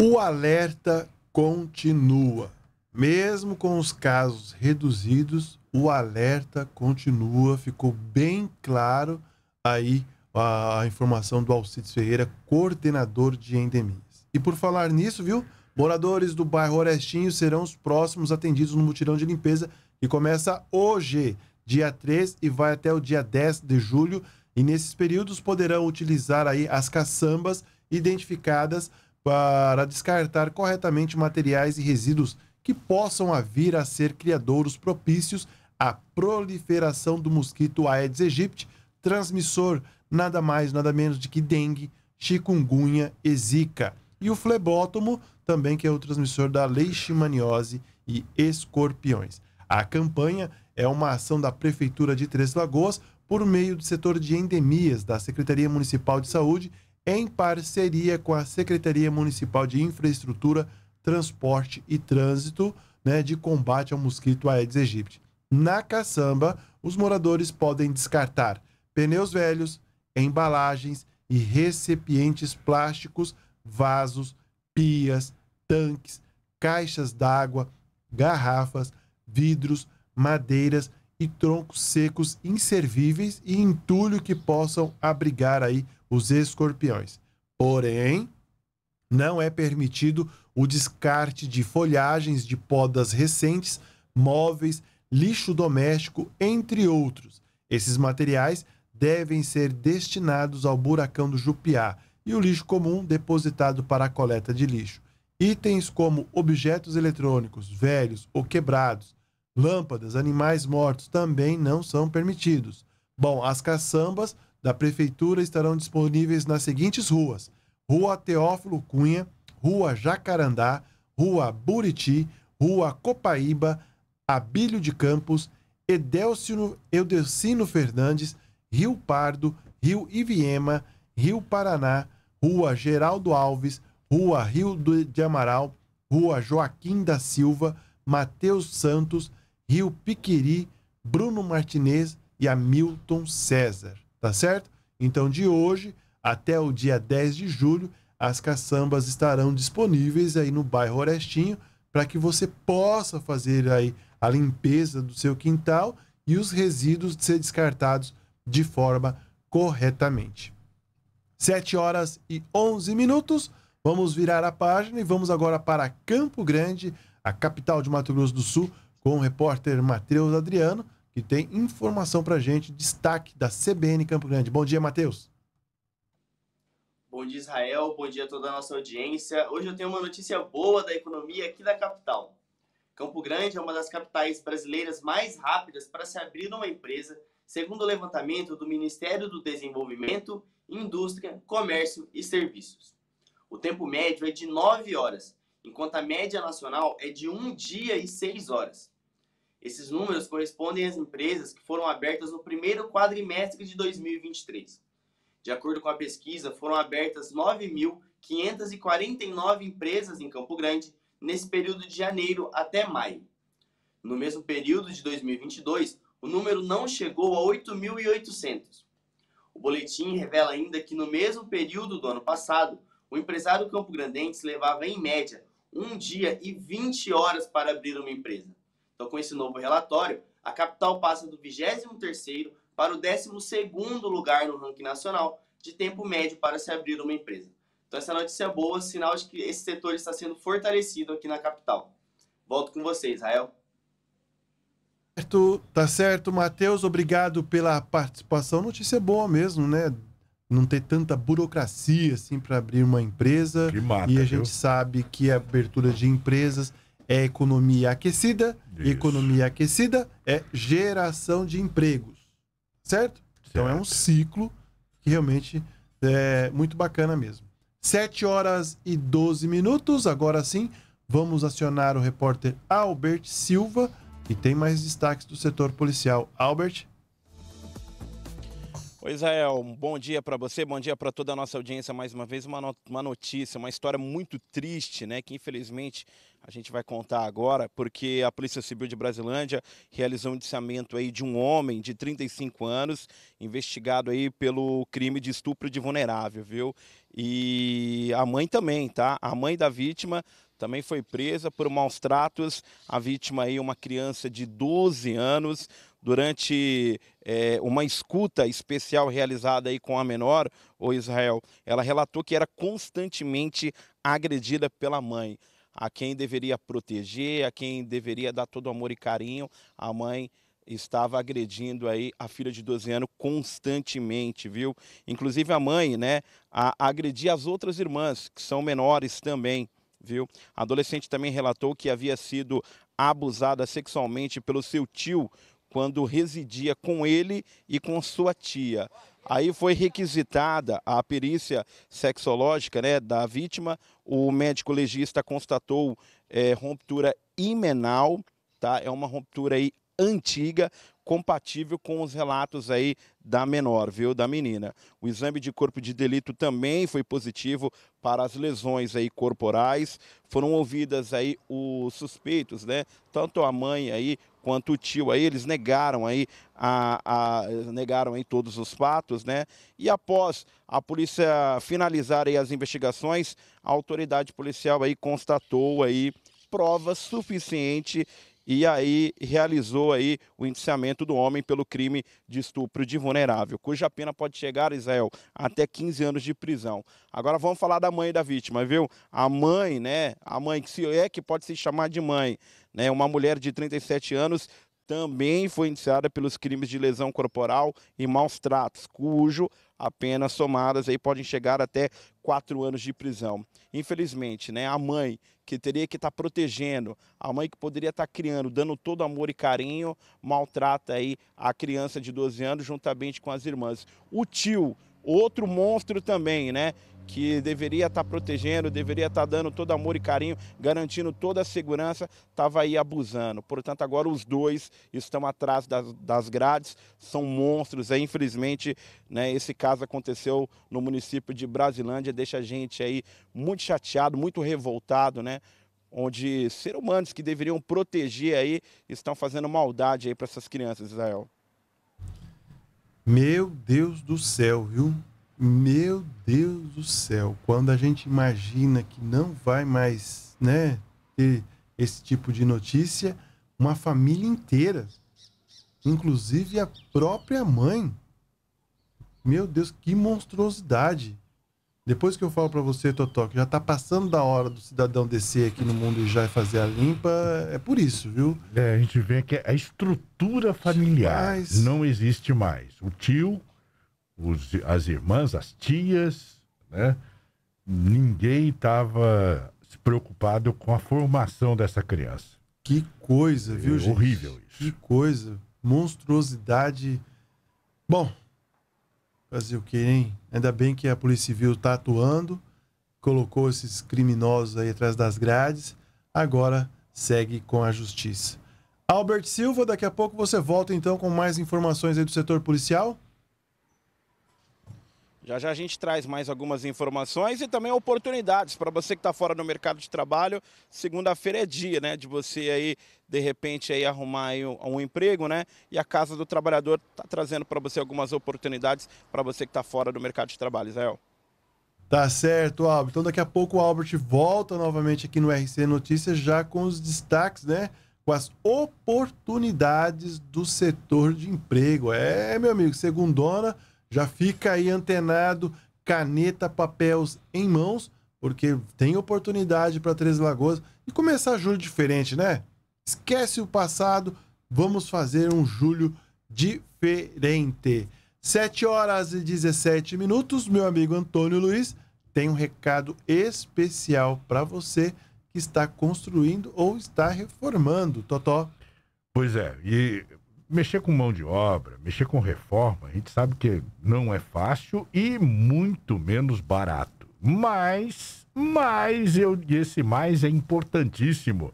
C: O alerta continua. Mesmo com os casos reduzidos, o alerta continua. Ficou bem claro aí a, informação do Alcides Ferreira, coordenador de endemias. E por falar nisso, viu? Moradores do bairro Orestinho serão os próximos atendidos no mutirão de limpeza que começa hoje, dia 3 e vai até o dia 10 de julho. E nesses períodos poderão utilizar aí as caçambas identificadas para descartar corretamente materiais e resíduos que possam vir a ser criadouros propícios à proliferação do mosquito Aedes aegypti, transmissor nada mais nada menos de que dengue, chikungunya e zika. E o flebótomo, também que é o transmissor da leishmaniose e escorpiões. A campanha é uma ação da Prefeitura de Três Lagoas por meio do setor de endemias da Secretaria Municipal de Saúde em parceria com a Secretaria Municipal de Infraestrutura, Transporte e Trânsito, né, de combate ao mosquito Aedes aegypti. Na caçamba, os moradores podem descartar pneus velhos, embalagens e recipientes plásticos, vasos, pias, tanques, caixas d'água, garrafas, vidros, madeiras e troncos secos inservíveis e entulho que possam abrigar aí os escorpiões. Porém, não é permitido o descarte de folhagens de podas recentes, móveis, lixo doméstico, entre outros. Esses materiais devem ser destinados ao buracão do Jupiá e o lixo comum depositado para a coleta de lixo. Itens como objetos eletrônicos velhos ou quebrados, lâmpadas, animais mortos também não são permitidos. Bom, as caçambas da Prefeitura estarão disponíveis nas seguintes ruas: Rua Teófilo Cunha, Rua Jacarandá, Rua Buriti, Rua Copaíba, Abílio de Campos, Edelcino, Eudelcino Fernandes, Rio Pardo, Rio Iviema, Rio Paraná, Rua Geraldo Alves, Rua Rio de Amaral, Rua Joaquim da Silva, Mateus Santos, Rio Piquiri, Bruno Martinez e Hamilton César tá certo? Então, de hoje até o dia 10 de julho, as caçambas estarão disponíveis aí no bairro Orestinho para que você possa fazer aí a limpeza do seu quintal e os resíduos ser descartados de forma corretamente. 7 horas e 11 minutos. Vamos virar a página e vamos agora para Campo Grande, a capital de Mato Grosso do Sul, com o repórter Matheus Adriano, que tem informação para gente, destaque da CBN Campo Grande. Bom dia, Matheus.
N: Bom dia, Israel. Bom dia a toda a nossa audiência. Hoje eu tenho uma notícia boa da economia aqui da capital. Campo Grande é uma das capitais brasileiras mais rápidas para se abrir uma empresa, segundo o levantamento do Ministério do Desenvolvimento, Indústria, Comércio e Serviços. O tempo médio é de 9 horas, enquanto a média nacional é de 1 dia e 6 horas. Esses números correspondem às empresas que foram abertas no primeiro quadrimestre de 2023. De acordo com a pesquisa, foram abertas 9.549 empresas em Campo Grande nesse período de janeiro até maio. No mesmo período de 2022, o número não chegou a 8.800. O boletim revela ainda que no mesmo período do ano passado, o empresário campo-grandense levava em média um dia e 20 horas para abrir uma empresa. Então, com esse novo relatório, a capital passa do 23º para o 12º lugar no ranking nacional de tempo médio para se abrir uma empresa. Então, essa notícia é boa, sinal de que esse setor está sendo fortalecido aqui na capital. Volto com você, Israel.
C: Certo, tá certo, Matheus. Obrigado pela participação. Notícia boa mesmo, né? Não ter tanta burocracia assim para abrir uma empresa.
D: Mata,
C: e a
D: viu?
C: gente sabe que a abertura de empresas é economia aquecida. E economia aquecida é geração de empregos. Certo? Então é um ciclo que realmente é muito bacana mesmo. 7 horas e 12 minutos. Agora sim, vamos acionar o repórter Albert Silva, que tem mais destaques do setor policial. Albert.
E: Oi, Israel, um bom dia para você, bom dia para toda a nossa audiência. Mais uma vez, uma, uma notícia, uma história muito triste, né? Que infelizmente a gente vai contar agora, porque a Polícia Civil de Brasilândia realizou um indiciamento aí de um homem de 35 anos, investigado aí pelo crime de estupro de vulnerável, viu? E a mãe também, tá? A mãe da vítima também foi presa por maus tratos. A vítima aí, uma criança de 12 anos, durante eh, uma escuta especial realizada aí com a menor, o Israel, ela relatou que era constantemente agredida pela mãe, a quem deveria proteger, a quem deveria dar todo amor e carinho, a mãe estava agredindo aí a filha de 12 anos constantemente, viu? Inclusive a mãe, né, a agredia as outras irmãs, que são menores também, viu? A adolescente também relatou que havia sido abusada sexualmente pelo seu tio quando residia com ele e com sua tia. Aí foi requisitada a perícia sexológica né, da vítima. O médico legista constatou eh, ruptura imenal, tá? É uma ruptura aí antiga, compatível com os relatos aí da menor, viu, da menina. O exame de corpo de delito também foi positivo para as lesões aí corporais. Foram ouvidas aí os suspeitos, né? Tanto a mãe aí quanto o tio aí, eles negaram aí a, a negaram aí todos os fatos, né? E após a polícia finalizar aí as investigações, a autoridade policial aí constatou aí prova suficiente e aí realizou aí o indiciamento do homem pelo crime de estupro de vulnerável, cuja pena pode chegar, Israel, até 15 anos de prisão. Agora vamos falar da mãe da vítima, viu? A mãe, né? A mãe que se é que pode se chamar de mãe, né? Uma mulher de 37 anos também foi indiciada pelos crimes de lesão corporal e maus tratos, cujo a penas somadas aí podem chegar até quatro anos de prisão. Infelizmente, né, a mãe que teria que estar protegendo, a mãe que poderia estar criando, dando todo amor e carinho, maltrata aí a criança de 12 anos juntamente com as irmãs. O tio, outro monstro também, né? Que deveria estar protegendo, deveria estar dando todo amor e carinho, garantindo toda a segurança, estava aí abusando. Portanto, agora os dois estão atrás das, das grades, são monstros. Aí, infelizmente, né, esse caso aconteceu no município de Brasilândia, deixa a gente aí muito chateado, muito revoltado, né? Onde seres humanos que deveriam proteger aí estão fazendo maldade aí para essas crianças, Israel.
C: Meu Deus do céu, viu? Meu Deus do céu. Quando a gente imagina que não vai mais, né, ter esse tipo de notícia, uma família inteira, inclusive a própria mãe. Meu Deus, que monstruosidade. Depois que eu falo para você, Totó, que já tá passando da hora do cidadão descer aqui no mundo e já fazer a limpa, é por isso, viu?
D: É, a gente vê que a estrutura familiar
C: Mas-
D: não existe mais. O tio, os- as irmãs, as tias, né? Ninguém estava preocupado com a formação dessa criança.
C: Que coisa, viu,
D: É
C: gente?
D: horrível isso.
C: Que coisa. Monstruosidade. Bom, fazer o quê, hein? Ainda bem que a Polícia Civil tá atuando, colocou esses criminosos aí atrás das grades, agora segue com a justiça. Albert Silva, daqui a pouco você volta então com mais informações aí do setor policial.
E: Já já a gente traz mais algumas informações e também oportunidades para você que está fora do mercado de trabalho. Segunda-feira é dia, né, de você aí de repente aí arrumar aí um, emprego, né? E a Casa do Trabalhador está trazendo para você algumas oportunidades para você que está fora do mercado de trabalho, Israel.
C: Tá certo, Albert. Então daqui a pouco o Albert volta novamente aqui no RC Notícias já com os destaques, né? Com as oportunidades do setor de emprego. É, meu amigo, segundona, já fica aí antenado, caneta, papéis em mãos, porque tem oportunidade para Três Lagoas e começar julho diferente, né? Esquece o passado, vamos fazer um julho diferente. 7 horas e 17 minutos, meu amigo Antônio Luiz tem um recado especial para você que está construindo ou está reformando, Totó.
D: Pois é, e mexer com mão de obra, mexer com reforma, a gente sabe que não é fácil e muito menos barato. Mas, mas eu esse mais é importantíssimo.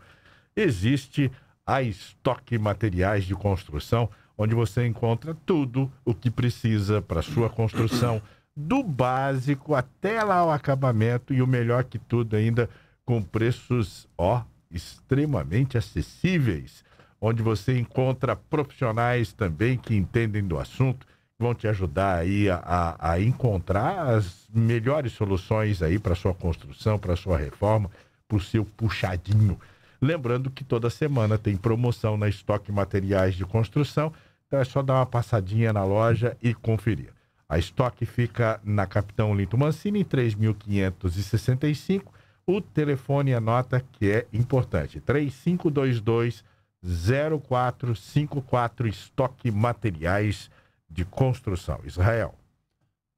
D: Existe a Estoque Materiais de Construção, onde você encontra tudo o que precisa para sua construção, do básico até lá o acabamento e o melhor que tudo ainda com preços, ó, extremamente acessíveis onde você encontra profissionais também que entendem do assunto, vão te ajudar aí a, a- a encontrar as melhores soluções aí para sua construção, para sua reforma, para o seu puxadinho. Lembrando que toda semana tem promoção na Estoque Materiais de Construção, então é só dar uma passadinha na loja e conferir. A Estoque fica na Capitão Linto Mancini, 3565. O telefone anota que é importante, 3522 0454 Estoque Materiais de Construção. Israel.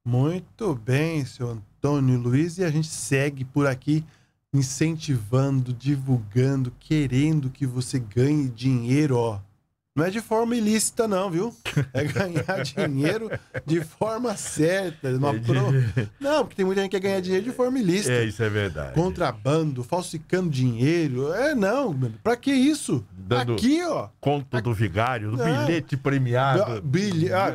C: Muito bem, seu Antônio Luiz, e a gente segue por aqui incentivando, divulgando, querendo que você ganhe dinheiro, ó. Não é de forma ilícita, não, viu? É ganhar (laughs) dinheiro de forma certa. Numa
D: É
C: pro- Não, porque tem muita gente que quer ganhar dinheiro de forma ilícita.
D: É, isso é verdade.
C: Contrabando, falsificando dinheiro. É, não, pra que isso?
D: Dando
C: Aqui, ó.
D: Conto do vigário, do
C: Não.
D: bilhete premiado.
C: Bilhe- ah,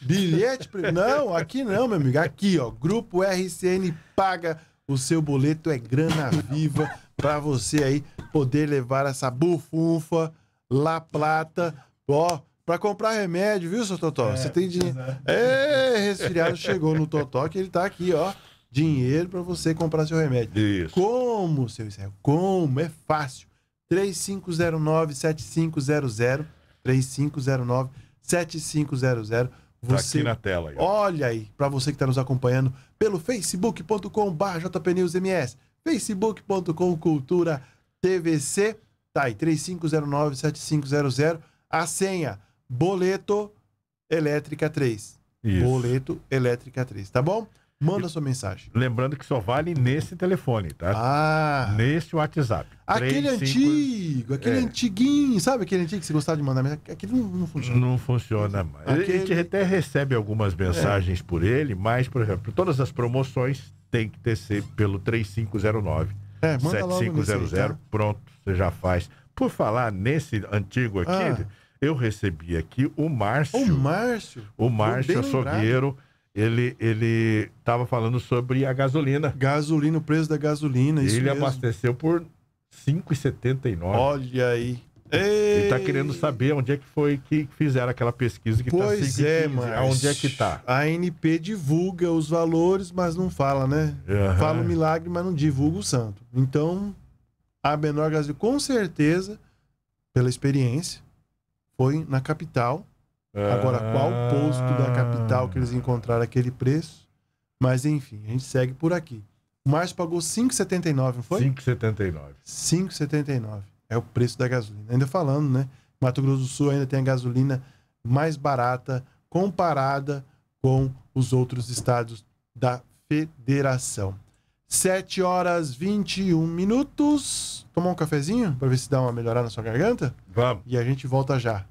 C: bilhete. pre- Não, aqui não, meu amigo. Aqui, ó. Grupo RCN paga o seu boleto, é grana viva pra você aí poder levar essa bufunfa, La Plata, ó. Pra comprar remédio, viu, seu Totó? Você tem dinheiro. É, resfriado chegou no Totó que ele tá aqui, ó. Dinheiro pra você comprar seu remédio.
D: Isso.
C: Como, seu Israel? Como? É fácil. 3509-7500. 3509-7500.
D: Tá aqui na tela aí.
C: Olha aí, para você que está nos acompanhando pelo facebook.com.br jpnewsms, facebook.com cultura tvc, tá aí, 3509-7500, a senha, boleto elétrica 3.
D: Isso.
C: Boleto elétrica 3, tá bom? Manda sua mensagem.
D: Lembrando que só vale nesse telefone, tá?
C: Ah.
D: Nesse WhatsApp.
C: Aquele
D: 35
C: antigo, aquele
D: É.
C: antiguinho, sabe aquele antigo que você gostava de mandar mensagem? Aquele não, não funciona.
D: Não funciona mais. A gente
C: Aquele-
D: até recebe algumas mensagens
C: É.
D: por ele, mas, por exemplo, todas as promoções tem que ter ser pelo 3509
C: É, manda logo nesse aí,
D: 7500.
C: tá?
D: Pronto, você já faz. Por falar nesse antigo aqui,
C: Ah.
D: eu recebi aqui o Márcio.
C: O Márcio.
D: O Márcio
C: lembrado.
D: Ele ele estava falando sobre a gasolina.
C: Gasolina, o preço da gasolina,
D: ele
C: mesmo.
D: abasteceu por R$ 5,79.
C: Olha aí.
D: Ele tá querendo saber onde é que foi que fizeram aquela pesquisa que
C: Pois
D: tá
C: é,
D: 5,15.
C: mas
D: Aonde é que tá?
C: A ANP divulga os valores, mas não fala, né?
D: Aham.
C: Fala o milagre, mas não divulga o santo. Então, a menor gasolina, com certeza, pela experiência, foi na capital. Agora, qual posto da capital que eles encontraram aquele preço? Mas enfim, a gente segue por aqui. O Márcio pagou 5,79, não foi?
D: 5,79.
C: 5,79. É o preço da gasolina. Ainda falando, né? Mato Grosso do Sul ainda tem a gasolina mais barata comparada com os outros estados da federação. 7 horas 21 minutos. Tomar um cafezinho para ver se dá uma melhorada na sua garganta?
D: Vamos.
C: E a gente volta já.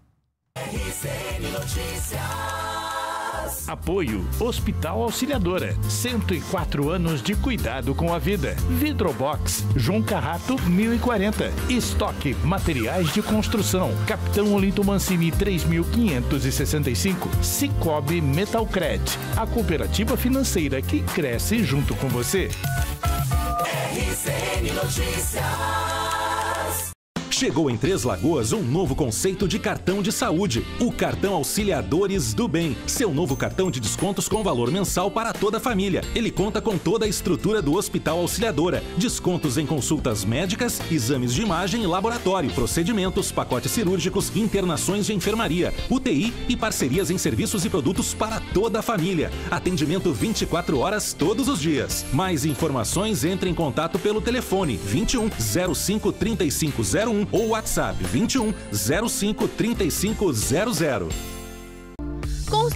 B: RCN Notícias.
I: Apoio Hospital Auxiliadora. 104 anos de cuidado com a vida. Vidrobox, João Carrato, 1040. Estoque Materiais de Construção. Capitão Olinto Mancini, 3565. Cicobi Metalcred. A cooperativa financeira que cresce junto com você.
B: RCN Notícias.
J: Chegou em Três Lagoas um novo conceito de cartão de saúde, o cartão Auxiliadores do Bem. Seu novo cartão de descontos com valor mensal para toda a família. Ele conta com toda a estrutura do Hospital Auxiliadora, descontos em consultas médicas, exames de imagem e laboratório, procedimentos, pacotes cirúrgicos, internações de enfermaria, UTI e parcerias em serviços e produtos para toda a família. Atendimento 24 horas todos os dias. Mais informações entre em contato pelo telefone 21 05 3501 ou WhatsApp 21 05 3500.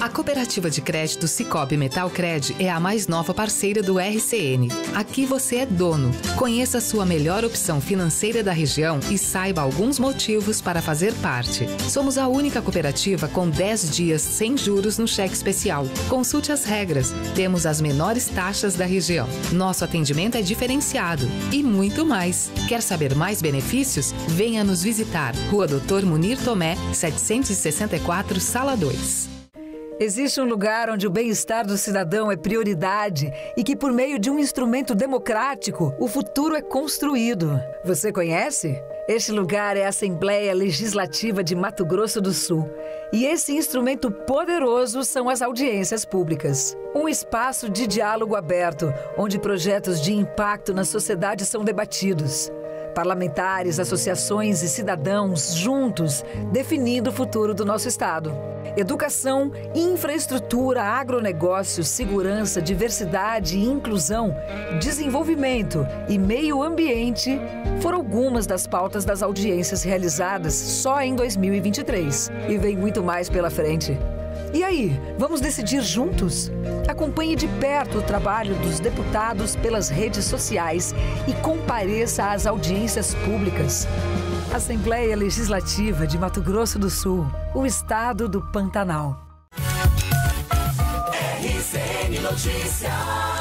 O: A cooperativa de crédito Cicobi Metalcred é a mais nova parceira do RCN. Aqui você é dono. Conheça a sua melhor opção financeira da região e saiba alguns motivos para fazer parte. Somos a única cooperativa com 10 dias sem juros no cheque especial. Consulte as regras. Temos as menores taxas da região. Nosso atendimento é diferenciado e muito mais. Quer saber mais benefícios? Venha nos visitar. Rua Doutor Munir Tomé, 764, Sala 2.
L: Existe um lugar onde o bem-estar do cidadão é prioridade e que, por meio de um instrumento democrático, o futuro é construído. Você conhece? Este lugar é a Assembleia Legislativa de Mato Grosso do Sul. E esse instrumento poderoso são as audiências públicas. Um espaço de diálogo aberto, onde projetos de impacto na sociedade são debatidos. Parlamentares, associações e cidadãos juntos definindo o futuro do nosso Estado. Educação, infraestrutura, agronegócio, segurança, diversidade e inclusão, desenvolvimento e meio ambiente foram algumas das pautas das audiências realizadas só em 2023. E vem muito mais pela frente. E aí, vamos decidir juntos? Acompanhe de perto o trabalho dos deputados pelas redes sociais e compareça às audiências públicas. Assembleia Legislativa de Mato Grosso do Sul, o estado do Pantanal.
B: RCN Notícias.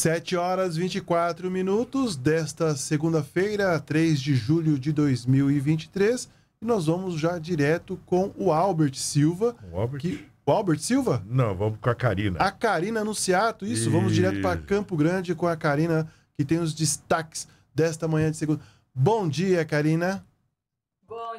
C: 7 horas 24 minutos desta segunda-feira, 3 de julho de 2023. E nós vamos já direto com o Albert Silva.
D: O Albert?
C: Que... O Albert Silva?
D: Não, vamos com a Karina.
C: A Karina Anunciato, isso. Vamos direto para Campo Grande com a Karina, que tem os destaques desta manhã de segunda. Bom dia, Karina.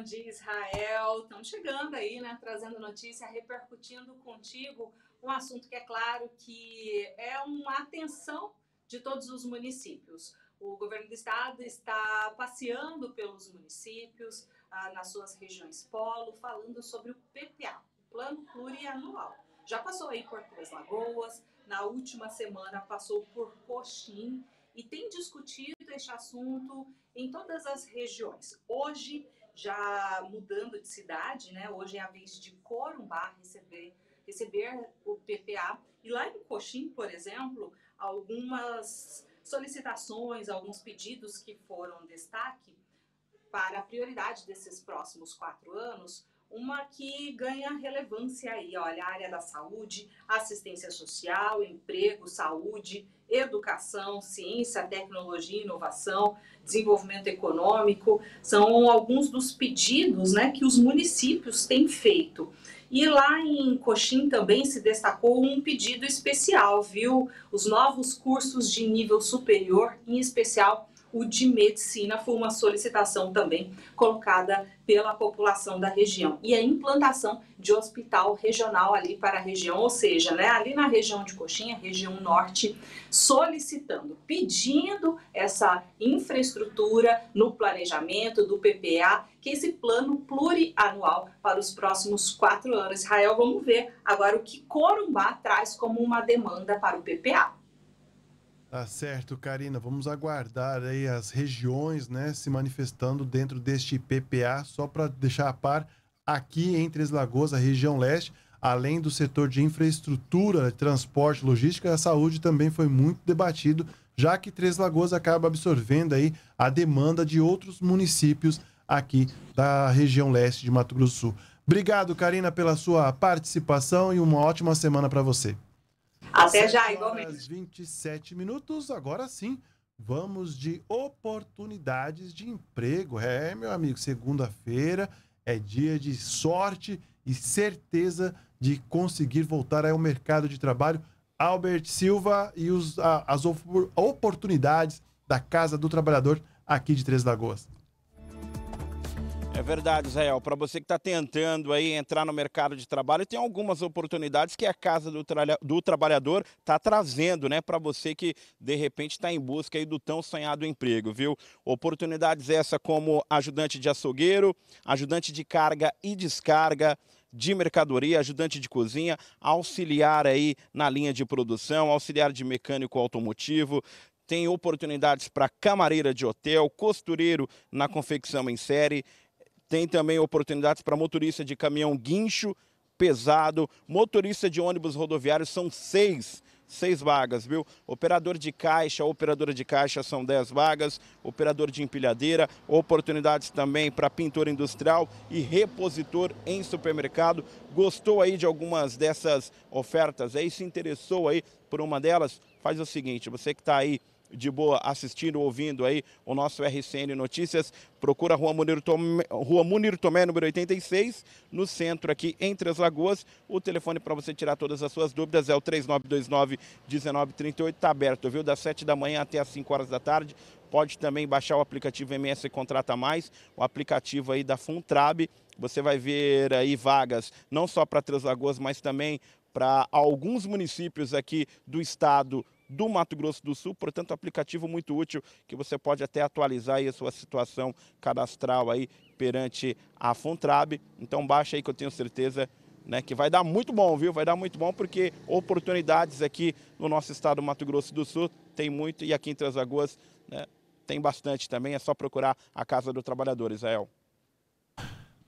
P: Bom dia, Israel. Estamos chegando aí, né? Trazendo notícia, repercutindo contigo um assunto que é claro que é uma atenção de todos os municípios. O governo do estado está passeando pelos municípios, ah, nas suas regiões polo, falando sobre o PPA, Plano Plurianual. Já passou aí por Três Lagoas, na última semana passou por Coxim e tem discutido este assunto em todas as regiões. Hoje, já mudando de cidade, né? Hoje é a vez de Corumbá receber receber o PPA. E lá em Coxim, por exemplo, algumas solicitações, alguns pedidos que foram destaque para a prioridade desses próximos quatro anos, uma que ganha relevância aí, olha, a área da saúde, assistência social, emprego, saúde, educação, ciência, tecnologia, inovação, desenvolvimento econômico, são alguns dos pedidos, né, que os municípios têm feito. E lá em Coxim também se destacou um pedido especial, viu? Os novos cursos de nível superior, em especial o de medicina foi uma solicitação também colocada pela população da região. E a implantação de hospital regional ali para a região, ou seja, né, ali na região de Coxinha, região norte, solicitando, pedindo essa infraestrutura no planejamento do PPA, que esse plano plurianual para os próximos quatro anos. Israel, vamos ver agora o que Corumbá traz como uma demanda para o PPA.
C: Tá certo, Karina. Vamos aguardar aí as regiões, né, se manifestando dentro deste PPA, só para deixar a par aqui em Três Lagoas, a região leste, além do setor de infraestrutura, transporte, logística, a saúde também foi muito debatido, já que Três Lagoas acaba absorvendo aí a demanda de outros municípios aqui da região leste de Mato Grosso do Sul. Obrigado, Karina, pela sua participação e uma ótima semana para você.
P: Até já, igualmente.
C: 27 minutos, agora sim. Vamos de oportunidades de emprego. É, meu amigo, segunda-feira é dia de sorte e certeza de conseguir voltar ao mercado de trabalho. Albert Silva e os, a, as oportunidades da Casa do Trabalhador aqui de Três Lagoas.
E: É verdade, Israel. Para você que está tentando aí entrar no mercado de trabalho, tem algumas oportunidades que a Casa do, Tra do Trabalhador está trazendo, né? Para você que de repente está em busca aí do tão sonhado emprego, viu? Oportunidades essa como ajudante de açougueiro, ajudante de carga e descarga, de mercadoria, ajudante de cozinha, auxiliar aí na linha de produção, auxiliar de mecânico automotivo, tem oportunidades para camareira de hotel, costureiro na confecção em série, tem também oportunidades para motorista de caminhão guincho pesado, motorista de ônibus rodoviário, são seis, seis vagas, viu? Operador de caixa, operadora de caixa são dez vagas, operador de empilhadeira, oportunidades também para pintor industrial e repositor em supermercado. Gostou aí de algumas dessas ofertas aí, se interessou aí por uma delas? Faz o seguinte, você que está aí de boa assistindo, ouvindo aí o nosso RCN Notícias, procura Rua Munir Tomé, Rua Munir Tomé, número 86, no centro aqui em Três Lagoas. O telefone para você tirar todas as suas dúvidas é o 3929-1938, está aberto, viu? Das 7 da manhã até as 5 horas da tarde. Pode também baixar o aplicativo MS Contrata Mais, o aplicativo aí da Funtrab. Você vai ver aí vagas não só para Três Lagoas, mas também para alguns municípios aqui do estado do Mato Grosso do Sul, portanto, aplicativo muito útil que você pode até atualizar aí a sua situação cadastral aí perante a Fontrab. Então baixa aí que eu tenho certeza né, que vai dar muito bom, viu? Vai dar muito bom porque oportunidades aqui no nosso estado do Mato Grosso do Sul tem muito e aqui em Três Lagoas né, tem bastante também. É só procurar a Casa do Trabalhador, Israel.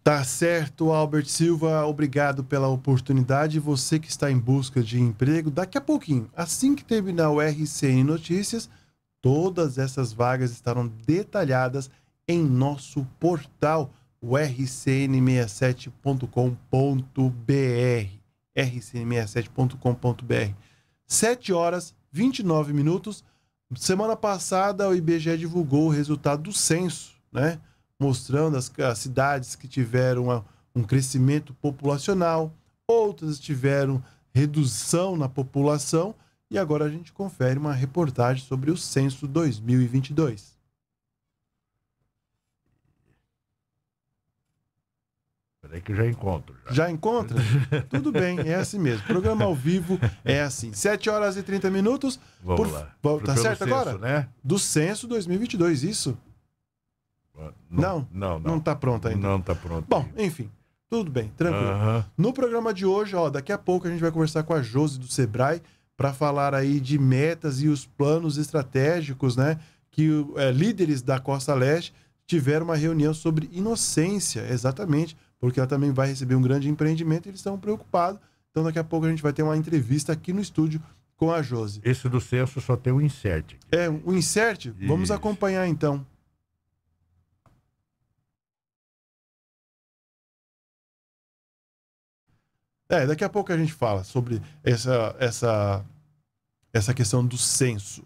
C: Tá certo, Albert Silva, obrigado pela oportunidade. Você que está em busca de emprego, daqui a pouquinho, assim que terminar o RCN Notícias, todas essas vagas estarão detalhadas em nosso portal, o rcn67.com.br. rcn67.com.br. 7 horas 29 minutos. Semana passada o IBGE divulgou o resultado do censo, né? Mostrando as, as cidades que tiveram uma, um crescimento populacional, outras tiveram redução na população, e agora a gente confere uma reportagem sobre o censo 2022.
D: Peraí que eu já encontro.
C: Já, já encontra? (laughs) Tudo bem, é assim mesmo. Programa ao vivo é assim. 7 horas e 30 minutos.
D: Vamos por... lá.
C: Tá certo censo, agora?
D: Né?
C: Do censo 2022, isso? Não, não, não. está pronto ainda.
D: Não está pronto.
C: Bom, enfim, tudo bem, tranquilo. Uhum. No programa de hoje, ó, daqui a pouco a gente vai conversar com a Josi do Sebrae para falar aí de metas e os planos estratégicos, né? Que é, líderes da Costa Leste tiveram uma reunião sobre inocência, exatamente, porque ela também vai receber um grande empreendimento e eles estão preocupados. Então daqui a pouco a gente vai ter uma entrevista aqui no estúdio com a Josi.
D: Esse do censo só tem o insert.
C: Aqui. É, o insert? Isso. Vamos acompanhar então. É, daqui a pouco a gente fala sobre essa, essa, essa questão do censo.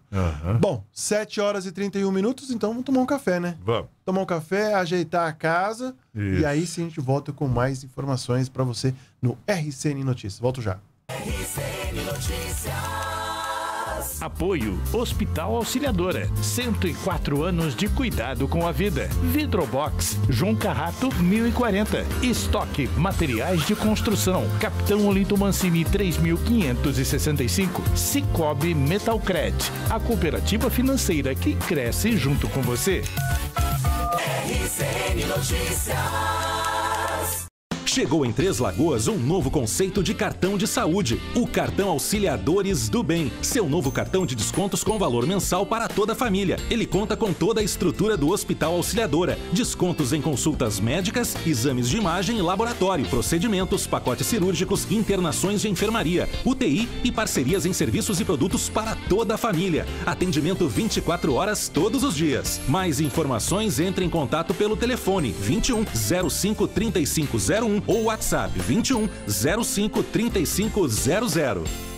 C: Bom, 7 horas e 31 minutos, então vamos tomar um café, né?
D: Vamos.
C: Tomar um café, ajeitar a casa
D: Isso.
C: e aí sim a gente volta com mais informações para você no RCN Notícias. Volto já.
B: RCN Notícias.
I: Apoio Hospital Auxiliadora. 104 anos de cuidado com a vida. Vidrobox, João Carrato, 1040. Estoque Materiais de Construção. Capitão Olinto Mancini, 3565. Cicobi Metalcred. A cooperativa financeira que cresce junto com você.
B: RCN Notícias.
J: Chegou em Três Lagoas um novo conceito de cartão de saúde, o cartão Auxiliadores do Bem. Seu novo cartão de descontos com valor mensal para toda a família. Ele conta com toda a estrutura do Hospital Auxiliadora, descontos em consultas médicas, exames de imagem e laboratório, procedimentos, pacotes cirúrgicos, internações de enfermaria, UTI e parcerias em serviços e produtos para toda a família. Atendimento 24 horas todos os dias. Mais informações entre em contato pelo telefone 21 05 3501 ou WhatsApp 21 05 3500.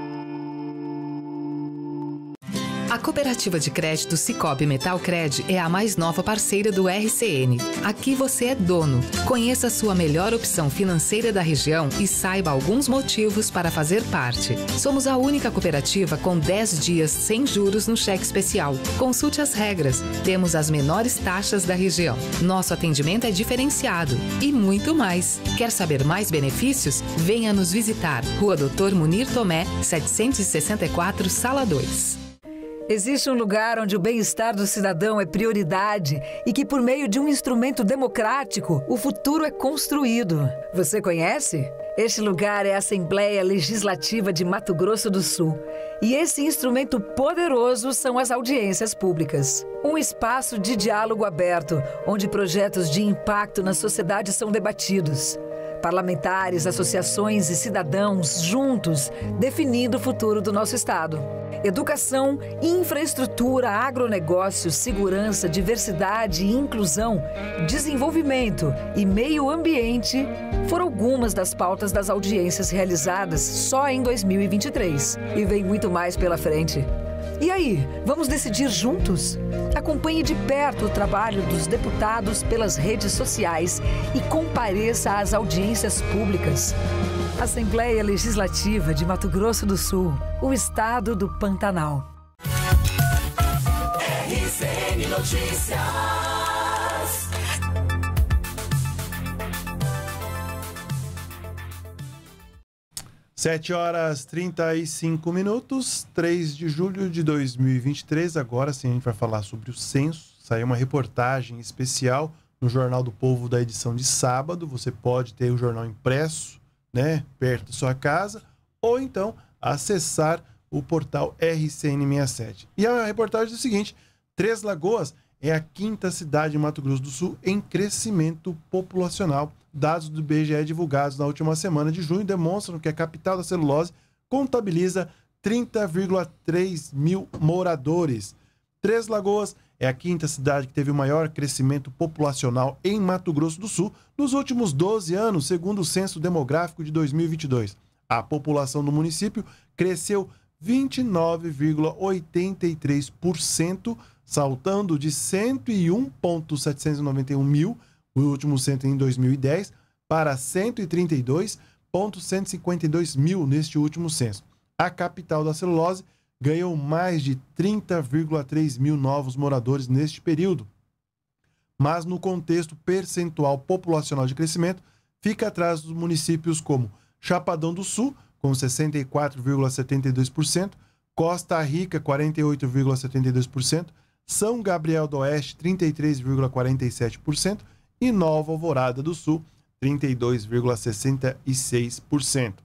O: A cooperativa de crédito Cicobi Metalcred é a mais nova parceira do RCN. Aqui você é dono. Conheça a sua melhor opção financeira da região e saiba alguns motivos para fazer parte. Somos a única cooperativa com 10 dias sem juros no cheque especial. Consulte as regras. Temos as menores taxas da região. Nosso atendimento é diferenciado e muito mais. Quer saber mais benefícios? Venha nos visitar. Rua Doutor Munir Tomé, 764, Sala 2.
L: Existe um lugar onde o bem-estar do cidadão é prioridade e que, por meio de um instrumento democrático, o futuro é construído. Você conhece? Este lugar é a Assembleia Legislativa de Mato Grosso do Sul. E esse instrumento poderoso são as audiências públicas. Um espaço de diálogo aberto, onde projetos de impacto na sociedade são debatidos. Parlamentares, associações e cidadãos juntos definindo o futuro do nosso Estado. Educação, infraestrutura, agronegócio, segurança, diversidade e inclusão, desenvolvimento e meio ambiente foram algumas das pautas das audiências realizadas só em 2023. E vem muito mais pela frente. E aí, vamos decidir juntos? Acompanhe de perto o trabalho dos deputados pelas redes sociais e compareça às audiências públicas. Assembleia Legislativa de Mato Grosso do Sul, o estado do Pantanal.
B: RCN Notícias.
C: 7 horas 35 minutos, 3 de julho de 2023. Agora sim a gente vai falar sobre o censo. Saiu uma reportagem especial no Jornal do Povo da edição de sábado. Você pode ter o jornal impresso, né, perto da sua casa, ou então acessar o portal RCN67. E a reportagem diz o seguinte: Três Lagoas é a quinta cidade de Mato Grosso do Sul em crescimento populacional. Dados do IBGE divulgados na última semana de junho demonstram que a capital da celulose contabiliza 30,3 mil moradores. Três Lagoas é a quinta cidade que teve o maior crescimento populacional em Mato Grosso do Sul nos últimos 12 anos, segundo o Censo Demográfico de 2022. A população do município cresceu 29,83%, saltando de 101,791 mil, o último censo em 2010, para 132,152 mil neste último censo. A capital da celulose ganhou mais de 30,3 mil novos moradores neste período. Mas no contexto percentual populacional de crescimento, fica atrás dos municípios como Chapadão do Sul, com 64,72%, Costa Rica, 48,72%, São Gabriel do Oeste, 33,47% e Nova Alvorada do Sul, 32,66%.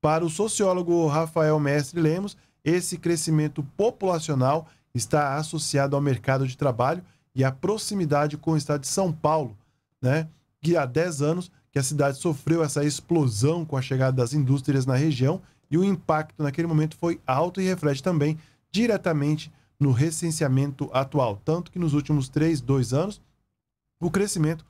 C: Para o sociólogo Rafael Mestre Lemos, esse crescimento populacional está associado ao mercado de trabalho e à proximidade com o estado de São Paulo, né? Que há 10 anos que a cidade sofreu essa explosão com a chegada das indústrias na região e o impacto naquele momento foi alto e reflete também diretamente no recenseamento atual. Tanto que nos últimos 3, 2 anos, o crescimento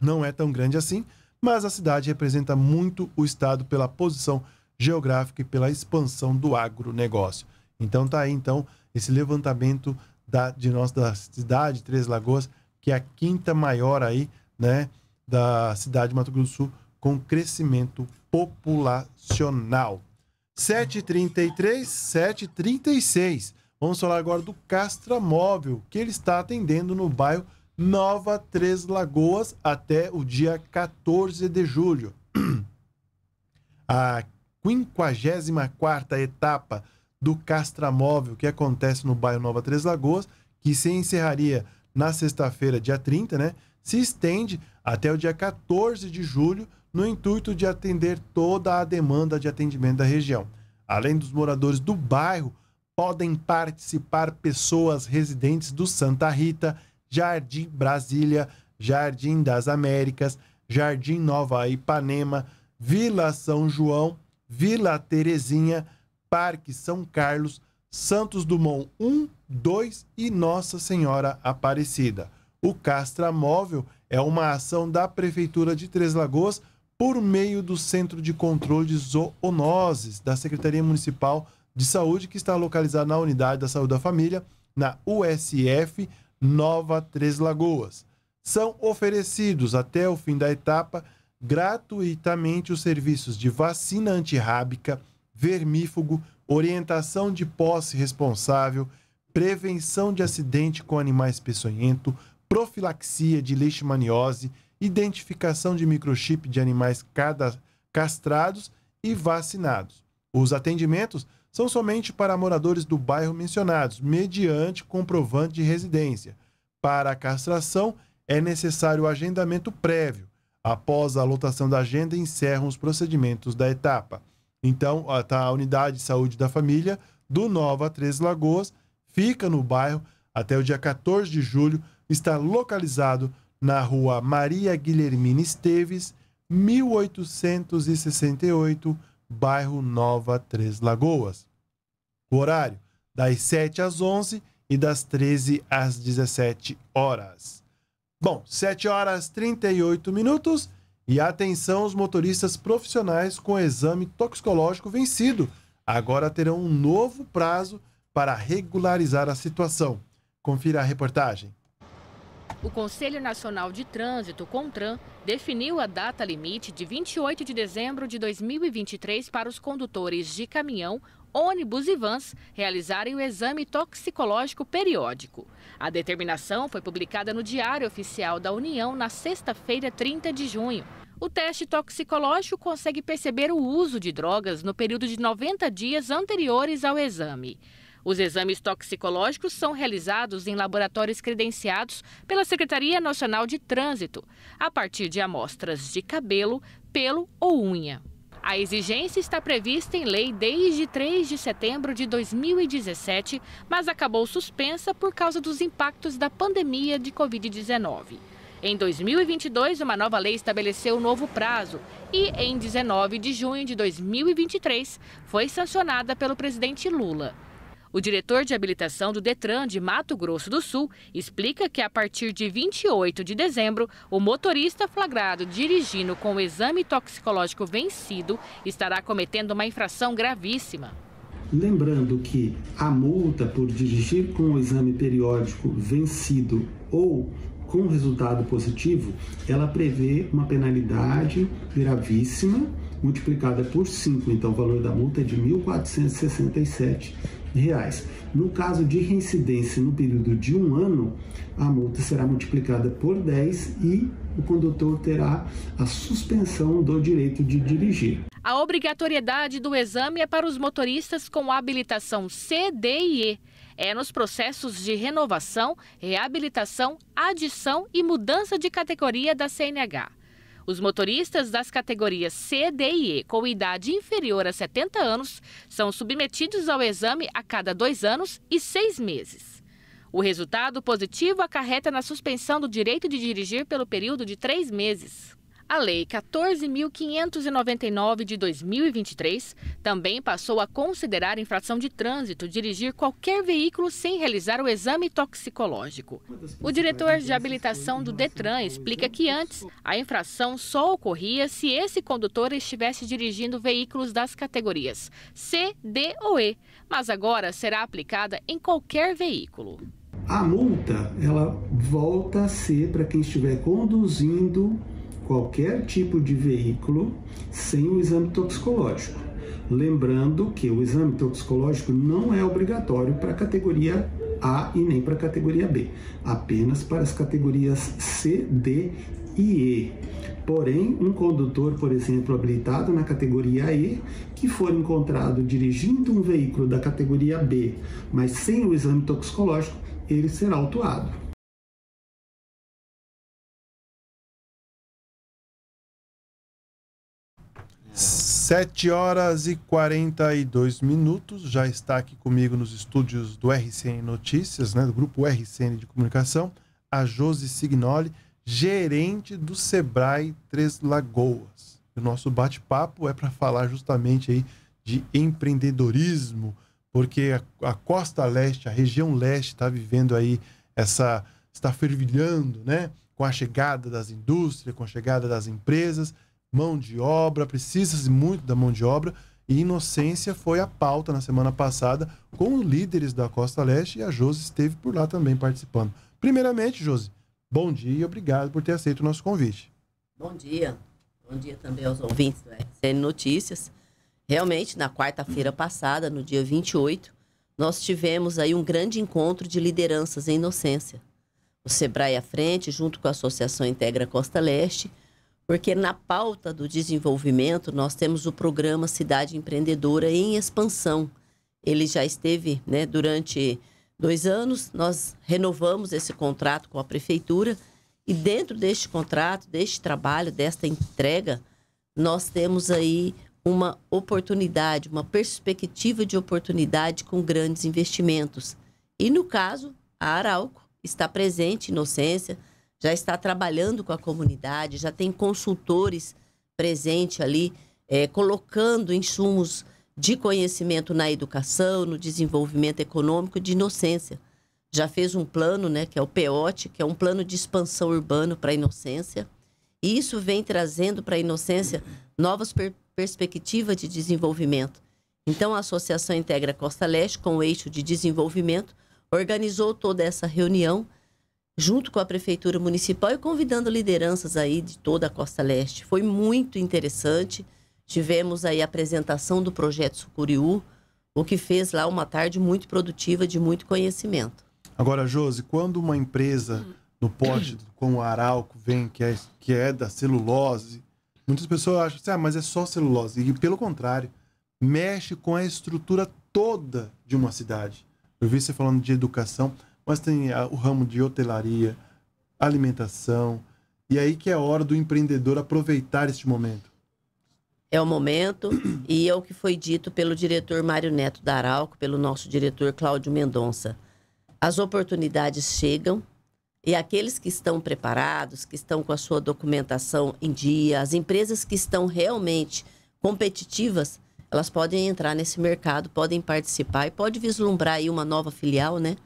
C: não é tão grande assim, mas a cidade representa muito o estado pela posição geográfica e pela expansão do agronegócio. Então tá aí então esse levantamento da, de nossa da cidade Três Lagoas, que é a quinta maior aí, né, da cidade de Mato Grosso do Sul com crescimento populacional. 733, 736. Vamos falar agora do Castra Móvel, que ele está atendendo no bairro Nova Três Lagoas até o dia 14 de julho. (clears throat) A 54 etapa do Castra Móvel, que acontece no bairro Nova Três Lagoas, que se encerraria na sexta-feira, dia 30, né? Se estende até o dia 14 de julho, no intuito de atender toda a demanda de atendimento da região. Além dos moradores do bairro, podem participar pessoas residentes do Santa Rita, Jardim Brasília, Jardim das Américas, Jardim Nova Ipanema, Vila São João, Vila Terezinha, Parque São Carlos, Santos Dumont 1, 2 e Nossa Senhora Aparecida. O Castra Móvel é uma ação da Prefeitura de Três Lagoas por meio do Centro de Controle de Zoonoses da Secretaria Municipal de Saúde, que está localizado na Unidade da Saúde da Família, na USF Nova Três Lagoas. São oferecidos até o fim da etapa gratuitamente os serviços de vacina antirrábica, vermífugo, orientação de posse responsável, prevenção de acidente com animais peçonhento, profilaxia de leishmaniose, identificação de microchip de animais castrados e vacinados. Os atendimentos são somente para moradores do bairro mencionados, mediante comprovante de residência. Para a castração, é necessário agendamento prévio. Após a lotação da agenda, encerram os procedimentos da etapa. Então, tá a unidade de saúde da família do Nova Três Lagoas fica no bairro até o dia 14 de julho, está localizado na rua Maria Guilhermina Esteves, 1868, bairro Nova Três Lagoas. O horário das 7 às 11 e das 13 às 17 horas. Bom, 7 horas 38 minutos e atenção os motoristas profissionais com exame toxicológico vencido. Agora terão um novo prazo para regularizar a situação. Confira a reportagem.
F: O Conselho Nacional de Trânsito, CONTRAN, definiu a data limite de 28 de dezembro de 2023 para os condutores de caminhão, ônibus e vans realizarem o exame toxicológico periódico. A determinação foi publicada no Diário Oficial da União na sexta-feira, 30 de junho. O teste toxicológico consegue perceber o uso de drogas no período de 90 dias anteriores ao exame. Os exames toxicológicos são realizados em laboratórios credenciados pela Secretaria Nacional de Trânsito, a partir de amostras de cabelo, pelo ou unha. A exigência está prevista em lei desde 3 de setembro de 2017, mas acabou suspensa por causa dos impactos da pandemia de Covid-19. Em 2022, uma nova lei estabeleceu um novo prazo e, em 19 de junho de 2023, foi sancionada pelo presidente Lula. O diretor de habilitação do Detran de Mato Grosso do Sul explica que a partir de 28 de dezembro, o motorista flagrado dirigindo com o exame toxicológico vencido estará cometendo uma infração gravíssima.
Q: Lembrando que a multa por dirigir com o exame periódico vencido ou com resultado positivo, ela prevê uma penalidade gravíssima multiplicada por 5, então o valor da multa é de R$ 1.467 reais. No caso de reincidência no período de um ano, a multa será multiplicada por 10 e o condutor terá a suspensão do direito de dirigir.
F: A obrigatoriedade do exame é para os motoristas com habilitação C, D e E. É nos processos de renovação, reabilitação, adição e mudança de categoria da CNH. Os motoristas das categorias C, D e E com idade inferior a 70 anos são submetidos ao exame a cada dois anos e seis meses. O resultado positivo acarreta na suspensão do direito de dirigir pelo período de três meses. A Lei 14.599 de 2023 também passou a considerar infração de trânsito dirigir qualquer veículo sem realizar o exame toxicológico. O diretor de habilitação do Detran explica que antes a infração só ocorria se esse condutor estivesse dirigindo veículos das categorias C, D ou E, mas agora será aplicada em qualquer veículo.
Q: A multa, ela volta a ser para quem estiver conduzindo qualquer tipo de veículo sem o exame toxicológico. Lembrando que o exame toxicológico não é obrigatório para a categoria A e nem para a categoria B, apenas para as categorias C, D e E. Porém, um condutor, por exemplo, habilitado na categoria E, que for encontrado dirigindo um veículo da categoria B, mas sem o exame toxicológico, ele será autuado.
C: Sete horas e 42 minutos. Já está aqui comigo nos estúdios do RCN Notícias, né, do grupo RCN de Comunicação, a Josi Signoli, gerente do Sebrae Três Lagoas. O nosso bate-papo é para falar justamente aí de empreendedorismo, porque a, a costa leste, a região leste está vivendo aí essa está fervilhando, né, com a chegada das indústrias, com a chegada das empresas mão de obra, precisa-se muito da mão de obra. E Inocência foi a pauta na semana passada com líderes da Costa Leste e a Josi esteve por lá também participando. Primeiramente, Josi, bom dia e obrigado por ter aceito o nosso convite.
R: Bom dia. Bom dia também aos ouvintes do RCN Notícias. Realmente, na quarta-feira passada, no dia 28, nós tivemos aí um grande encontro de lideranças em Inocência. O Sebrae à frente, junto com a Associação Integra Costa Leste, porque na pauta do desenvolvimento nós temos o programa Cidade Empreendedora em expansão. Ele já esteve né, durante dois anos, nós renovamos esse contrato com a prefeitura e dentro deste contrato, deste trabalho, desta entrega, nós temos aí uma oportunidade, uma perspectiva de oportunidade com grandes investimentos. E no caso, a Arauco está presente, Inocência, já está trabalhando com a comunidade, já tem consultores presentes ali, é, colocando insumos de conhecimento na educação, no desenvolvimento econômico de inocência. Já fez um plano, né, que é o PEOT, que é um plano de expansão urbano para a inocência. E isso vem trazendo para a inocência novas per perspectivas de desenvolvimento. Então, a Associação Integra Costa Leste, com o eixo de desenvolvimento, organizou toda essa reunião junto com a prefeitura municipal e convidando lideranças aí de toda a costa leste. Foi muito interessante. Tivemos aí a apresentação do projeto Sucuriú, o que fez lá uma tarde muito produtiva de muito conhecimento.
C: Agora, Josi, quando uma empresa no porte como o Arauco vem, que é, que é da celulose, muitas pessoas acham assim, ah, mas é só celulose. E pelo contrário, mexe com a estrutura toda de uma cidade. Eu vi você falando de educação mas tem o ramo de hotelaria, alimentação. E aí que é hora do empreendedor aproveitar este momento.
R: É o momento e é o que foi dito pelo diretor Mário Neto da Arauco, pelo nosso diretor Cláudio Mendonça. As oportunidades chegam e aqueles que estão preparados, que estão com a sua documentação em dia, as empresas que estão realmente competitivas, elas podem entrar nesse mercado, podem participar e pode vislumbrar aí uma nova filial, né?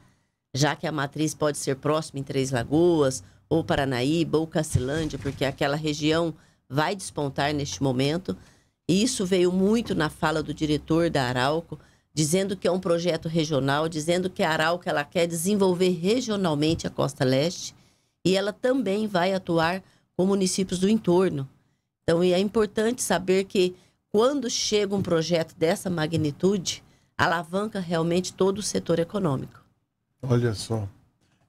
R: Já que a matriz pode ser próxima em Três Lagoas, ou Paranaíba, ou Cacilândia, porque aquela região vai despontar neste momento. E isso veio muito na fala do diretor da Arauco, dizendo que é um projeto regional, dizendo que a Arauco ela quer desenvolver regionalmente a Costa Leste e ela também vai atuar com municípios do entorno. Então, é importante saber que quando chega um projeto dessa magnitude, alavanca realmente todo o setor econômico.
C: Olha só.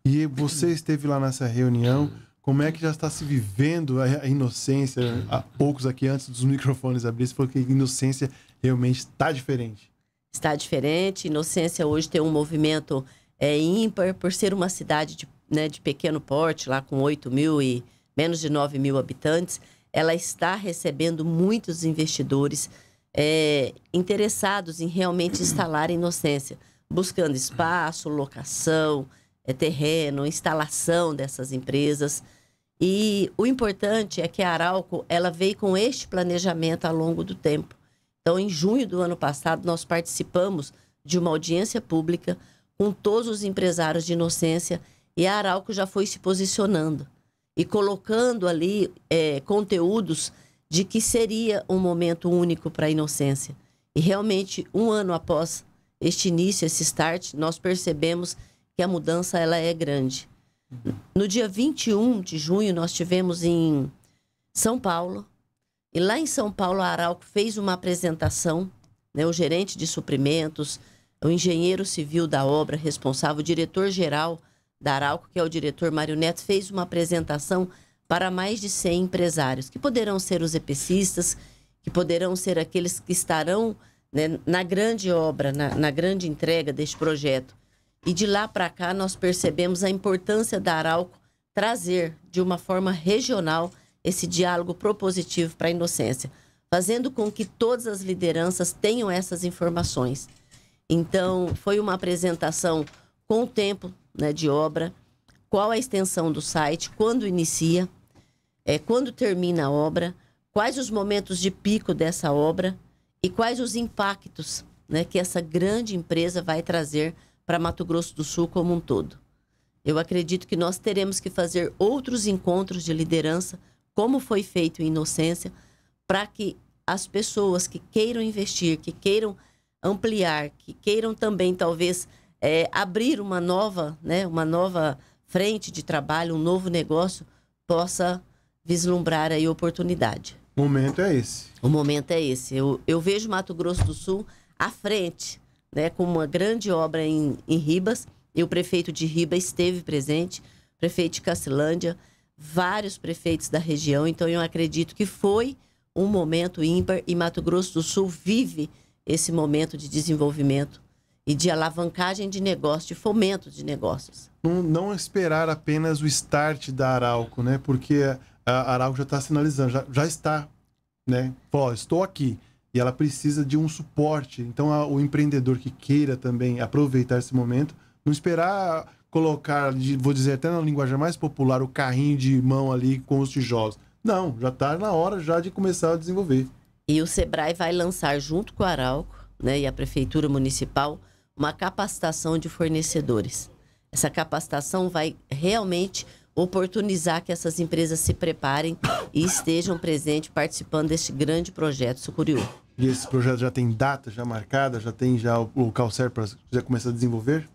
C: E você esteve lá nessa reunião. Como é que já está se vivendo a inocência? Há poucos aqui antes dos microfones abrirem, você falou que a inocência realmente está diferente.
R: Está diferente. Inocência hoje tem um movimento é, ímpar por ser uma cidade de, né, de pequeno porte, lá com 8 mil e menos de 9 mil habitantes. ela está recebendo muitos investidores é, interessados em realmente instalar Inocência, buscando espaço, locação, é, terreno, instalação dessas empresas. E o importante é que a Arauco ela veio com este planejamento ao longo do tempo. Então, em junho do ano passado, nós participamos de uma audiência pública com todos os empresários de inocência e a Arauco já foi se posicionando e colocando ali é, conteúdos de que seria um momento único para a inocência. E realmente, um ano após este início, esse start, nós percebemos que a mudança ela é grande. No dia 21 de junho, nós tivemos em São Paulo, e lá em São Paulo, a Arauco fez uma apresentação, né, o gerente de suprimentos, o engenheiro civil da obra responsável, o diretor-geral da Arauco, que é o diretor Mário Neto, fez uma apresentação para mais de 100 empresários, que poderão ser os EPCistas, que poderão ser aqueles que estarão né, na grande obra, na, na grande entrega deste projeto. E de lá para cá, nós percebemos a importância da Arauco trazer de uma forma regional esse diálogo propositivo para a inocência, fazendo com que todas as lideranças tenham essas informações. Então, foi uma apresentação com o tempo né, de obra, qual a extensão do site, quando inicia, é, quando termina a obra, quais os momentos de pico dessa obra e quais os impactos né, que essa grande empresa vai trazer para Mato Grosso do Sul como um todo. Eu acredito que nós teremos que fazer outros encontros de liderança, como foi feito em Inocência, para que as pessoas que queiram investir, que queiram ampliar, que queiram também talvez é, abrir uma nova, né, uma nova frente de trabalho, um novo negócio, possa vislumbrar aí oportunidade.
C: O momento é esse.
R: O momento é esse. Eu, eu vejo Mato Grosso do Sul à frente, né, com uma grande obra em, em Ribas, e o prefeito de Ribas esteve presente, prefeito de Cacilândia, vários prefeitos da região, então eu acredito que foi um momento ímpar e Mato Grosso do Sul vive esse momento de desenvolvimento e de alavancagem de negócio, de fomento de negócios.
C: Não, não esperar apenas o start da Arauco, né? Porque a Arauco já está sinalizando, já, já está, né? Pô, estou aqui e ela precisa de um suporte. Então, a, o empreendedor que queira também aproveitar esse momento, não esperar colocar, vou dizer até na linguagem mais popular, o carrinho de mão ali com os tijolos. Não, já está na hora já de começar a desenvolver.
R: E o Sebrae vai lançar junto com a Arauco, né, e a prefeitura municipal, uma capacitação de fornecedores. Essa capacitação vai realmente oportunizar que essas empresas se preparem e estejam presentes participando deste grande projeto Sucuriú.
C: E esse projeto já tem data já marcada, já tem já o local certo para já começar a desenvolver?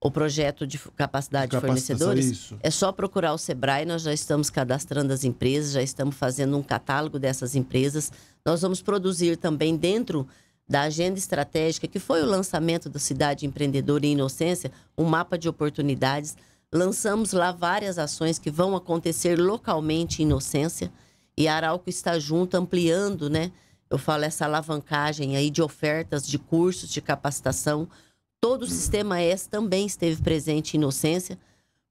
R: O projeto de capacidade de, fornecedores isso. é só procurar o Sebrae, nós já estamos cadastrando as empresas, já estamos fazendo um catálogo dessas empresas. Nós vamos produzir também dentro da agenda estratégica, que foi o lançamento da Cidade Empreendedora e Inocência, um mapa de oportunidades. Lançamos lá várias ações que vão acontecer localmente em Inocência e a Arauco está junto, ampliando, né? Eu falo essa alavancagem aí de ofertas, de cursos, de capacitação. Todo o sistema S também esteve presente em Inocência,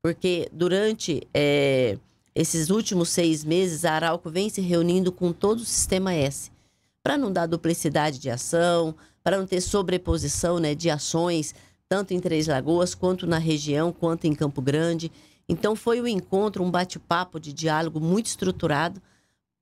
R: porque durante é, esses últimos seis meses, a Arauco vem se reunindo com todo o sistema S para não dar duplicidade de ação, para não ter sobreposição né, de ações, tanto em Três Lagoas, quanto na região, quanto em Campo Grande. Então, foi um encontro, um bate-papo de diálogo muito estruturado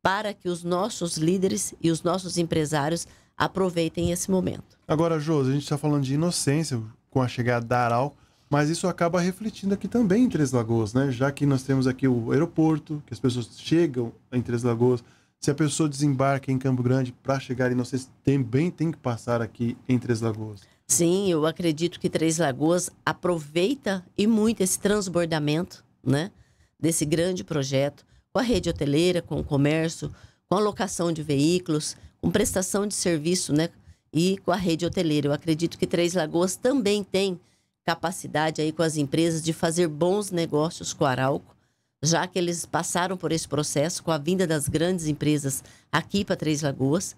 R: para que os nossos líderes e os nossos empresários aproveitem esse momento.
C: Agora, Josi, a gente está falando de inocência com a chegada da Aral, mas isso acaba refletindo aqui também em Três Lagoas, né? Já que nós temos aqui o aeroporto, que as pessoas chegam em Três Lagoas, se a pessoa desembarca em Campo Grande para chegar em Inocência, também tem que passar aqui em Três Lagoas.
R: Sim, eu acredito que Três Lagoas aproveita e muito esse transbordamento, né? Desse grande projeto, com a rede hoteleira, com o comércio, com a locação de veículos, com prestação de serviço, né? E com a rede hoteleira. Eu acredito que Três Lagoas também tem capacidade aí com as empresas de fazer bons negócios com a Arauco já que eles passaram por esse processo com a vinda das grandes empresas aqui para Três Lagoas.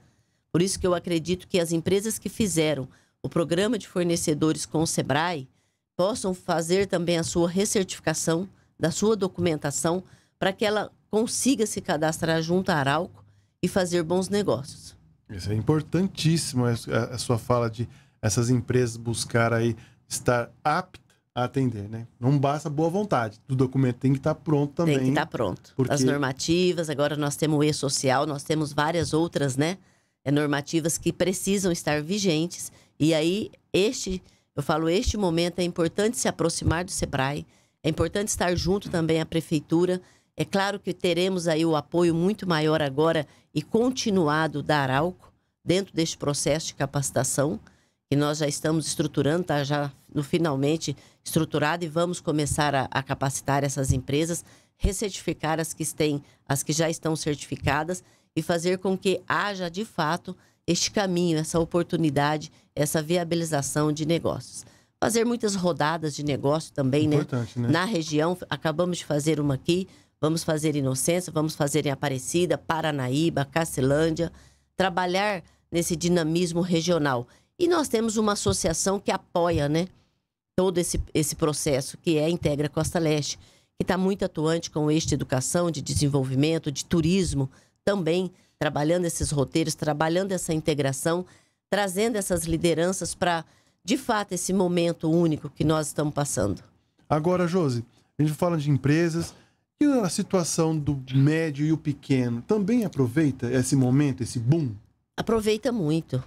R: Por isso que eu acredito que as empresas que fizeram o programa de fornecedores com o Sebrae possam fazer também a sua recertificação da sua documentação para que ela consiga se cadastrar junto à Arauco e fazer bons negócios.
C: Isso é importantíssimo, a, sua fala de essas empresas buscar aí estar aptas atender, né? Não basta boa vontade, o documento tem que estar pronto também.
R: Tem que estar pronto.
C: porque-
R: As normativas, agora nós temos o e-social, nós temos várias outras, né? é, normativas que precisam estar vigentes. E aí, este, eu falo, este momento é importante se aproximar do SEBRAE, é importante estar junto também à prefeitura. É claro que teremos aí o apoio muito maior agora e continuado da Arauco dentro deste processo de capacitação que nós já estamos estruturando, está já no finalmente estruturado e vamos começar a, a capacitar essas empresas, recertificar as que têm, as que já estão certificadas e fazer com que haja de fato este caminho, essa oportunidade, essa viabilização de negócios. Fazer muitas rodadas de negócio também, né?
C: Né?
R: Na região, acabamos de fazer uma aqui, vamos fazer em Inocência, vamos fazer em Aparecida, Paranaíba, Cacilândia, trabalhar nesse dinamismo regional. E nós temos uma associação que apoia, né? Todo esse, esse processo, que é a Integra Costa Leste, que está muito atuante com de educação, de desenvolvimento, de turismo, também trabalhando esses roteiros, trabalhando essa integração, trazendo essas lideranças para, de fato, esse momento único que nós estamos passando.
C: Agora, Josi, a gente fala de empresas e a situação do médio e o pequeno também aproveita esse momento, esse boom?
R: Aproveita muito.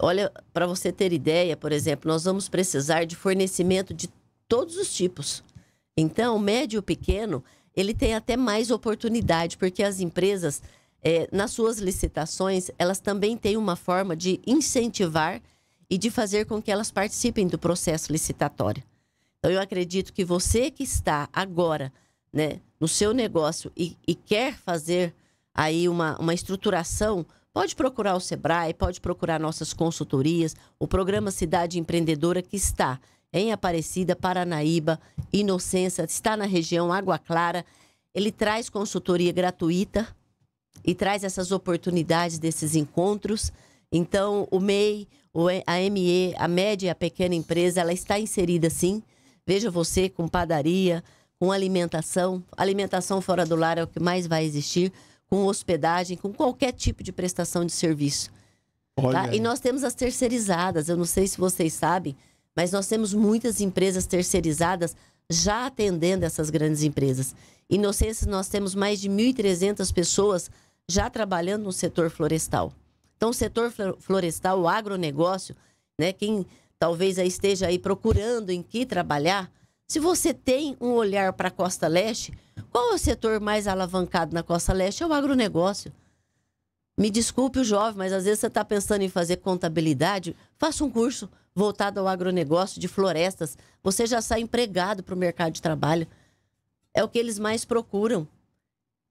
R: Olha, para você ter ideia, por exemplo, nós vamos precisar de fornecimento de todos os tipos. Então, o médio e o pequeno, ele tem até mais oportunidade, porque as empresas, eh, nas suas licitações, elas também têm uma forma de incentivar e de fazer com que elas participem do processo licitatório. Então, eu acredito que você que está agora né, no seu negócio e, e quer fazer aí uma, uma estruturação, pode procurar o Sebrae, pode procurar nossas consultorias, o programa Cidade Empreendedora que está em Aparecida, Paranaíba, Inocência, está na região Água Clara. Ele traz consultoria gratuita e traz essas oportunidades desses encontros. Então, o MEI, a ME, a média e a pequena empresa, ela está inserida sim. Veja você com padaria, com alimentação. Alimentação fora do lar é o que mais vai existir, com hospedagem, com qualquer tipo de prestação de serviço. Tá? E nós temos as terceirizadas. Eu não sei se vocês sabem, mas nós temos muitas empresas terceirizadas já atendendo essas grandes empresas. Inocência, nós temos mais de 1.300 pessoas já trabalhando no setor florestal. Então, o setor flo- florestal, o agronegócio, né, quem talvez aí esteja aí procurando em que trabalhar, se você tem um olhar para a Costa Leste, qual é o setor mais alavancado na Costa Leste? É o agronegócio. Me desculpe o jovem, mas às vezes você está pensando em fazer contabilidade, faça um curso voltado ao agronegócio de florestas. Você já sai empregado para o mercado de trabalho. É o que eles mais procuram.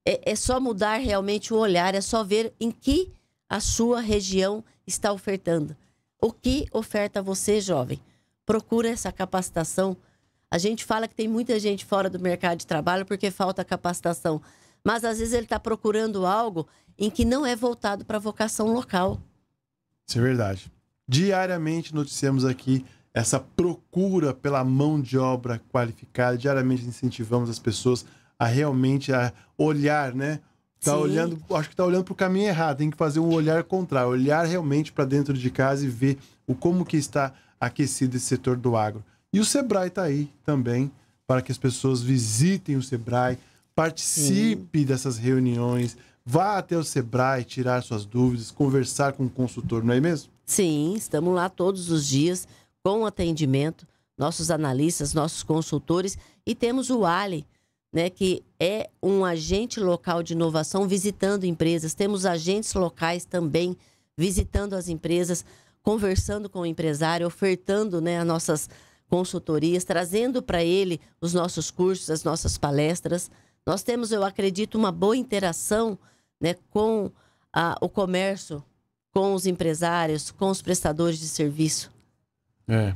R: É, é só mudar realmente o olhar, é só ver em que a sua região está ofertando. O que oferta você, jovem? Procura essa capacitação. A gente fala que tem muita gente fora do mercado de trabalho porque falta capacitação. Mas às vezes ele está procurando algo em que não é voltado para a vocação local.
C: Isso é verdade. Diariamente noticiamos aqui essa procura pela mão de obra qualificada. Diariamente incentivamos as pessoas a realmente a olhar, né? Tá
R: Sim.
C: olhando, acho que tá olhando para o caminho errado. Tem que fazer um olhar contrário, olhar realmente para dentro de casa e ver o como que está aquecido esse setor do agro. E o Sebrae está aí também para que as pessoas visitem o Sebrae, participe dessas reuniões, vá até o Sebrae tirar suas dúvidas, conversar com o consultor, não é mesmo?
R: Sim, estamos lá todos os dias com atendimento, nossos analistas, nossos consultores e temos o Ali, né, que é um agente local de inovação visitando empresas. Temos agentes locais também visitando as empresas, conversando com o empresário, ofertando, né, as nossas consultorias, trazendo para ele os nossos cursos, as nossas palestras. Nós temos, eu acredito, uma boa interação, né, com a- o comércio, com os empresários, com os prestadores de serviço.
C: É.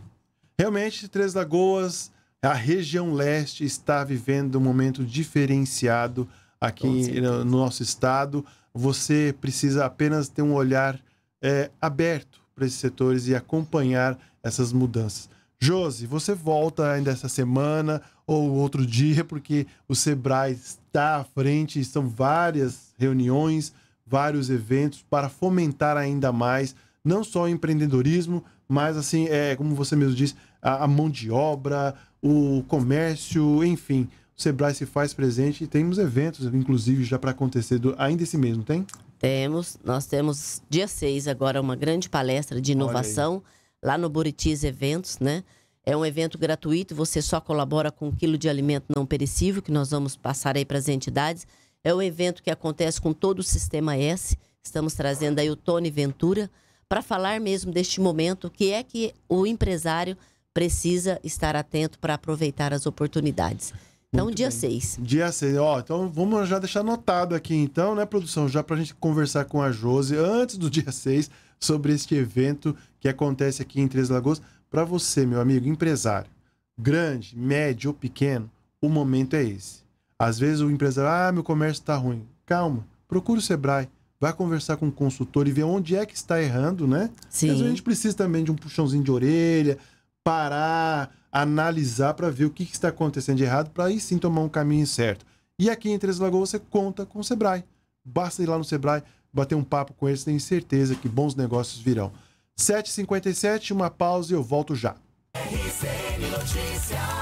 C: Realmente, Três Lagoas, a região leste está vivendo um momento diferenciado aqui no no nosso estado. Você precisa apenas ter um olhar é, aberto para esses setores e acompanhar essas mudanças. Josi, você volta ainda essa semana ou outro dia, porque o Sebrae está à frente, são várias reuniões, vários eventos para fomentar ainda mais, não só o empreendedorismo, mas assim, é, como você mesmo disse, a, a mão de obra, o comércio, enfim. O Sebrae se faz presente e temos eventos, inclusive, já para acontecer do, ainda esse mesmo, tem?
R: Temos. Nós temos dia 6 agora uma grande palestra de inovação lá no Buritis Eventos, né? É um evento gratuito, você só colabora com um quilo de alimento não perecível, que nós vamos passar aí para as entidades. É um evento que acontece com todo o Sistema S. Estamos trazendo aí o Tony Ventura para falar mesmo deste momento, que é que o empresário precisa estar atento para aproveitar as oportunidades. Então,
C: Muito
R: dia
C: bem.
R: 6.
C: Dia 6. Ó, então vamos já deixar anotado aqui, então, né, produção? Já para a gente conversar com a Josi antes do dia 6 sobre este evento que acontece aqui em Três Lagoas. Para você, meu amigo empresário, grande, médio ou pequeno, o momento é esse. Às vezes o empresário, ah, meu comércio está ruim. Calma, procura o Sebrae. Vai conversar com o consultor e ver onde é que está errando, né?
R: Sim.
C: Às vezes a gente precisa também de um puxãozinho de orelha, parar, analisar para ver o que, que está acontecendo de errado, para aí sim tomar um caminho certo. E aqui em Três Lagoas você conta com o Sebrae. Basta ir lá no Sebrae, bater um papo com eles, tenho certeza que bons negócios virão. 7h57, uma pausa e eu volto já.
B: RCN Notícias.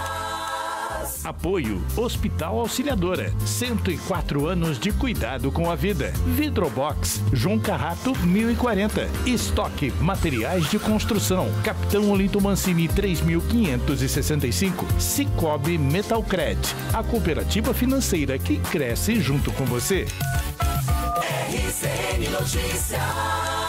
I: Apoio Hospital Auxiliadora. 104 anos de cuidado com a vida. Vidrobox. João Carrato 1040. Estoque Materiais de Construção. Capitão Olinto Mancini 3565. Cicobi Metalcred. A cooperativa financeira que cresce junto com você.
B: RCN Notícias.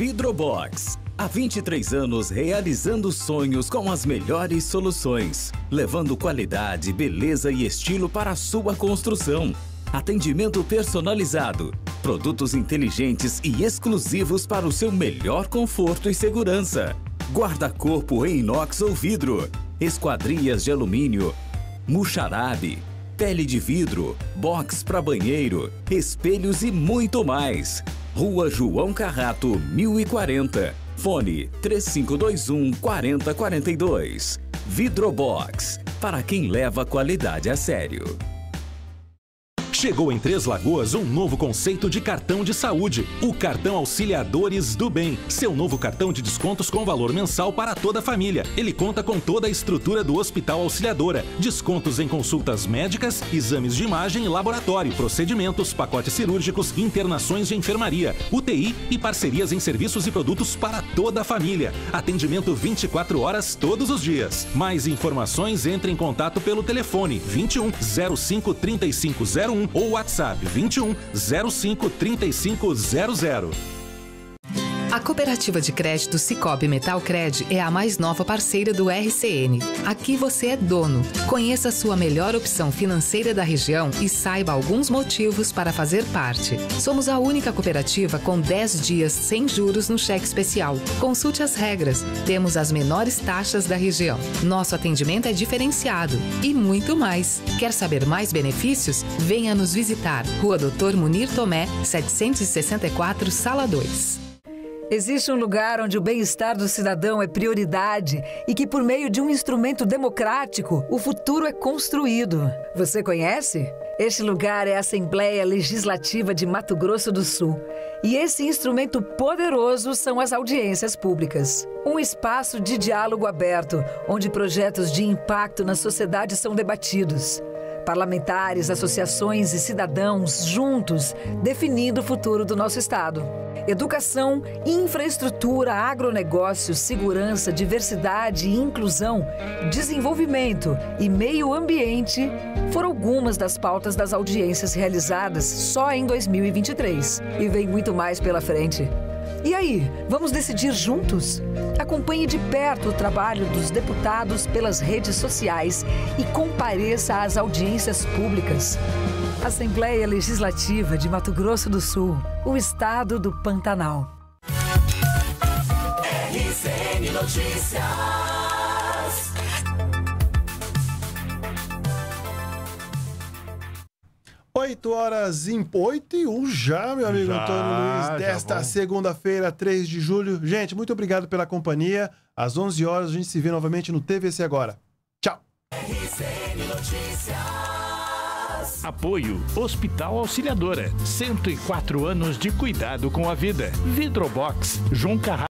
K: Vidrobox. Há 23 anos realizando sonhos com as melhores soluções, levando qualidade, beleza e estilo para a sua construção. Atendimento personalizado, produtos inteligentes e exclusivos para o seu melhor conforto e segurança. Guarda-corpo em inox ou vidro, esquadrias de alumínio, muxarabe, pele de vidro, box para banheiro, espelhos e muito mais. Rua João Carrato, 1040. Fone 3521 4042. Vidrobox. Para quem leva qualidade a sério.
J: Chegou em Três Lagoas um novo conceito de cartão de saúde, o cartão Auxiliadores do Bem. Seu novo cartão de descontos com valor mensal para toda a família. Ele conta com toda a estrutura do Hospital Auxiliadora, descontos em consultas médicas, exames de imagem e laboratório, procedimentos, pacotes cirúrgicos, internações de enfermaria, UTI e parcerias em serviços e produtos para toda a família. Atendimento 24 horas todos os dias. Mais informações entre em contato pelo telefone 21 05 3501 ou WhatsApp 21 05 3500.
O: A cooperativa de crédito Cicobi Metalcred é a mais nova parceira do RCN. Aqui você é dono. Conheça a sua melhor opção financeira da região e saiba alguns motivos para fazer parte. Somos a única cooperativa com 10 dias sem juros no cheque especial. Consulte as regras. Temos as menores taxas da região. Nosso atendimento é diferenciado e muito mais. Quer saber mais benefícios? Venha nos visitar. Rua Doutor Munir Tomé, 764, Sala 2.
L: Existe um lugar onde o bem-estar do cidadão é prioridade e que, por meio de um instrumento democrático, o futuro é construído. Você conhece? Este lugar é a Assembleia Legislativa de Mato Grosso do Sul. E esse instrumento poderoso são as audiências públicas. Um espaço de diálogo aberto, onde projetos de impacto na sociedade são debatidos. Parlamentares, associações e cidadãos juntos definindo o futuro do nosso Estado. Educação, infraestrutura, agronegócio, segurança, diversidade e inclusão, desenvolvimento e meio ambiente foram algumas das pautas das audiências realizadas só em 2023. E vem muito mais pela frente. E aí, vamos decidir juntos? Acompanhe de perto o trabalho dos deputados pelas redes sociais e compareça às audiências públicas. Assembleia Legislativa de Mato Grosso do Sul, o estado do Pantanal.
B: RCN Notícias.
C: 8 horas em 8 e 1 já, meu amigo
D: Já,
C: Antônio Luiz, desta segunda-feira, 3 de julho. Gente, muito obrigado pela companhia. Às 11 horas a gente se vê novamente no TVC Agora. Tchau.
I: Apoio Hospital Auxiliadora. 104 anos de cuidado com a vida. Vidrobox. João Carrasco.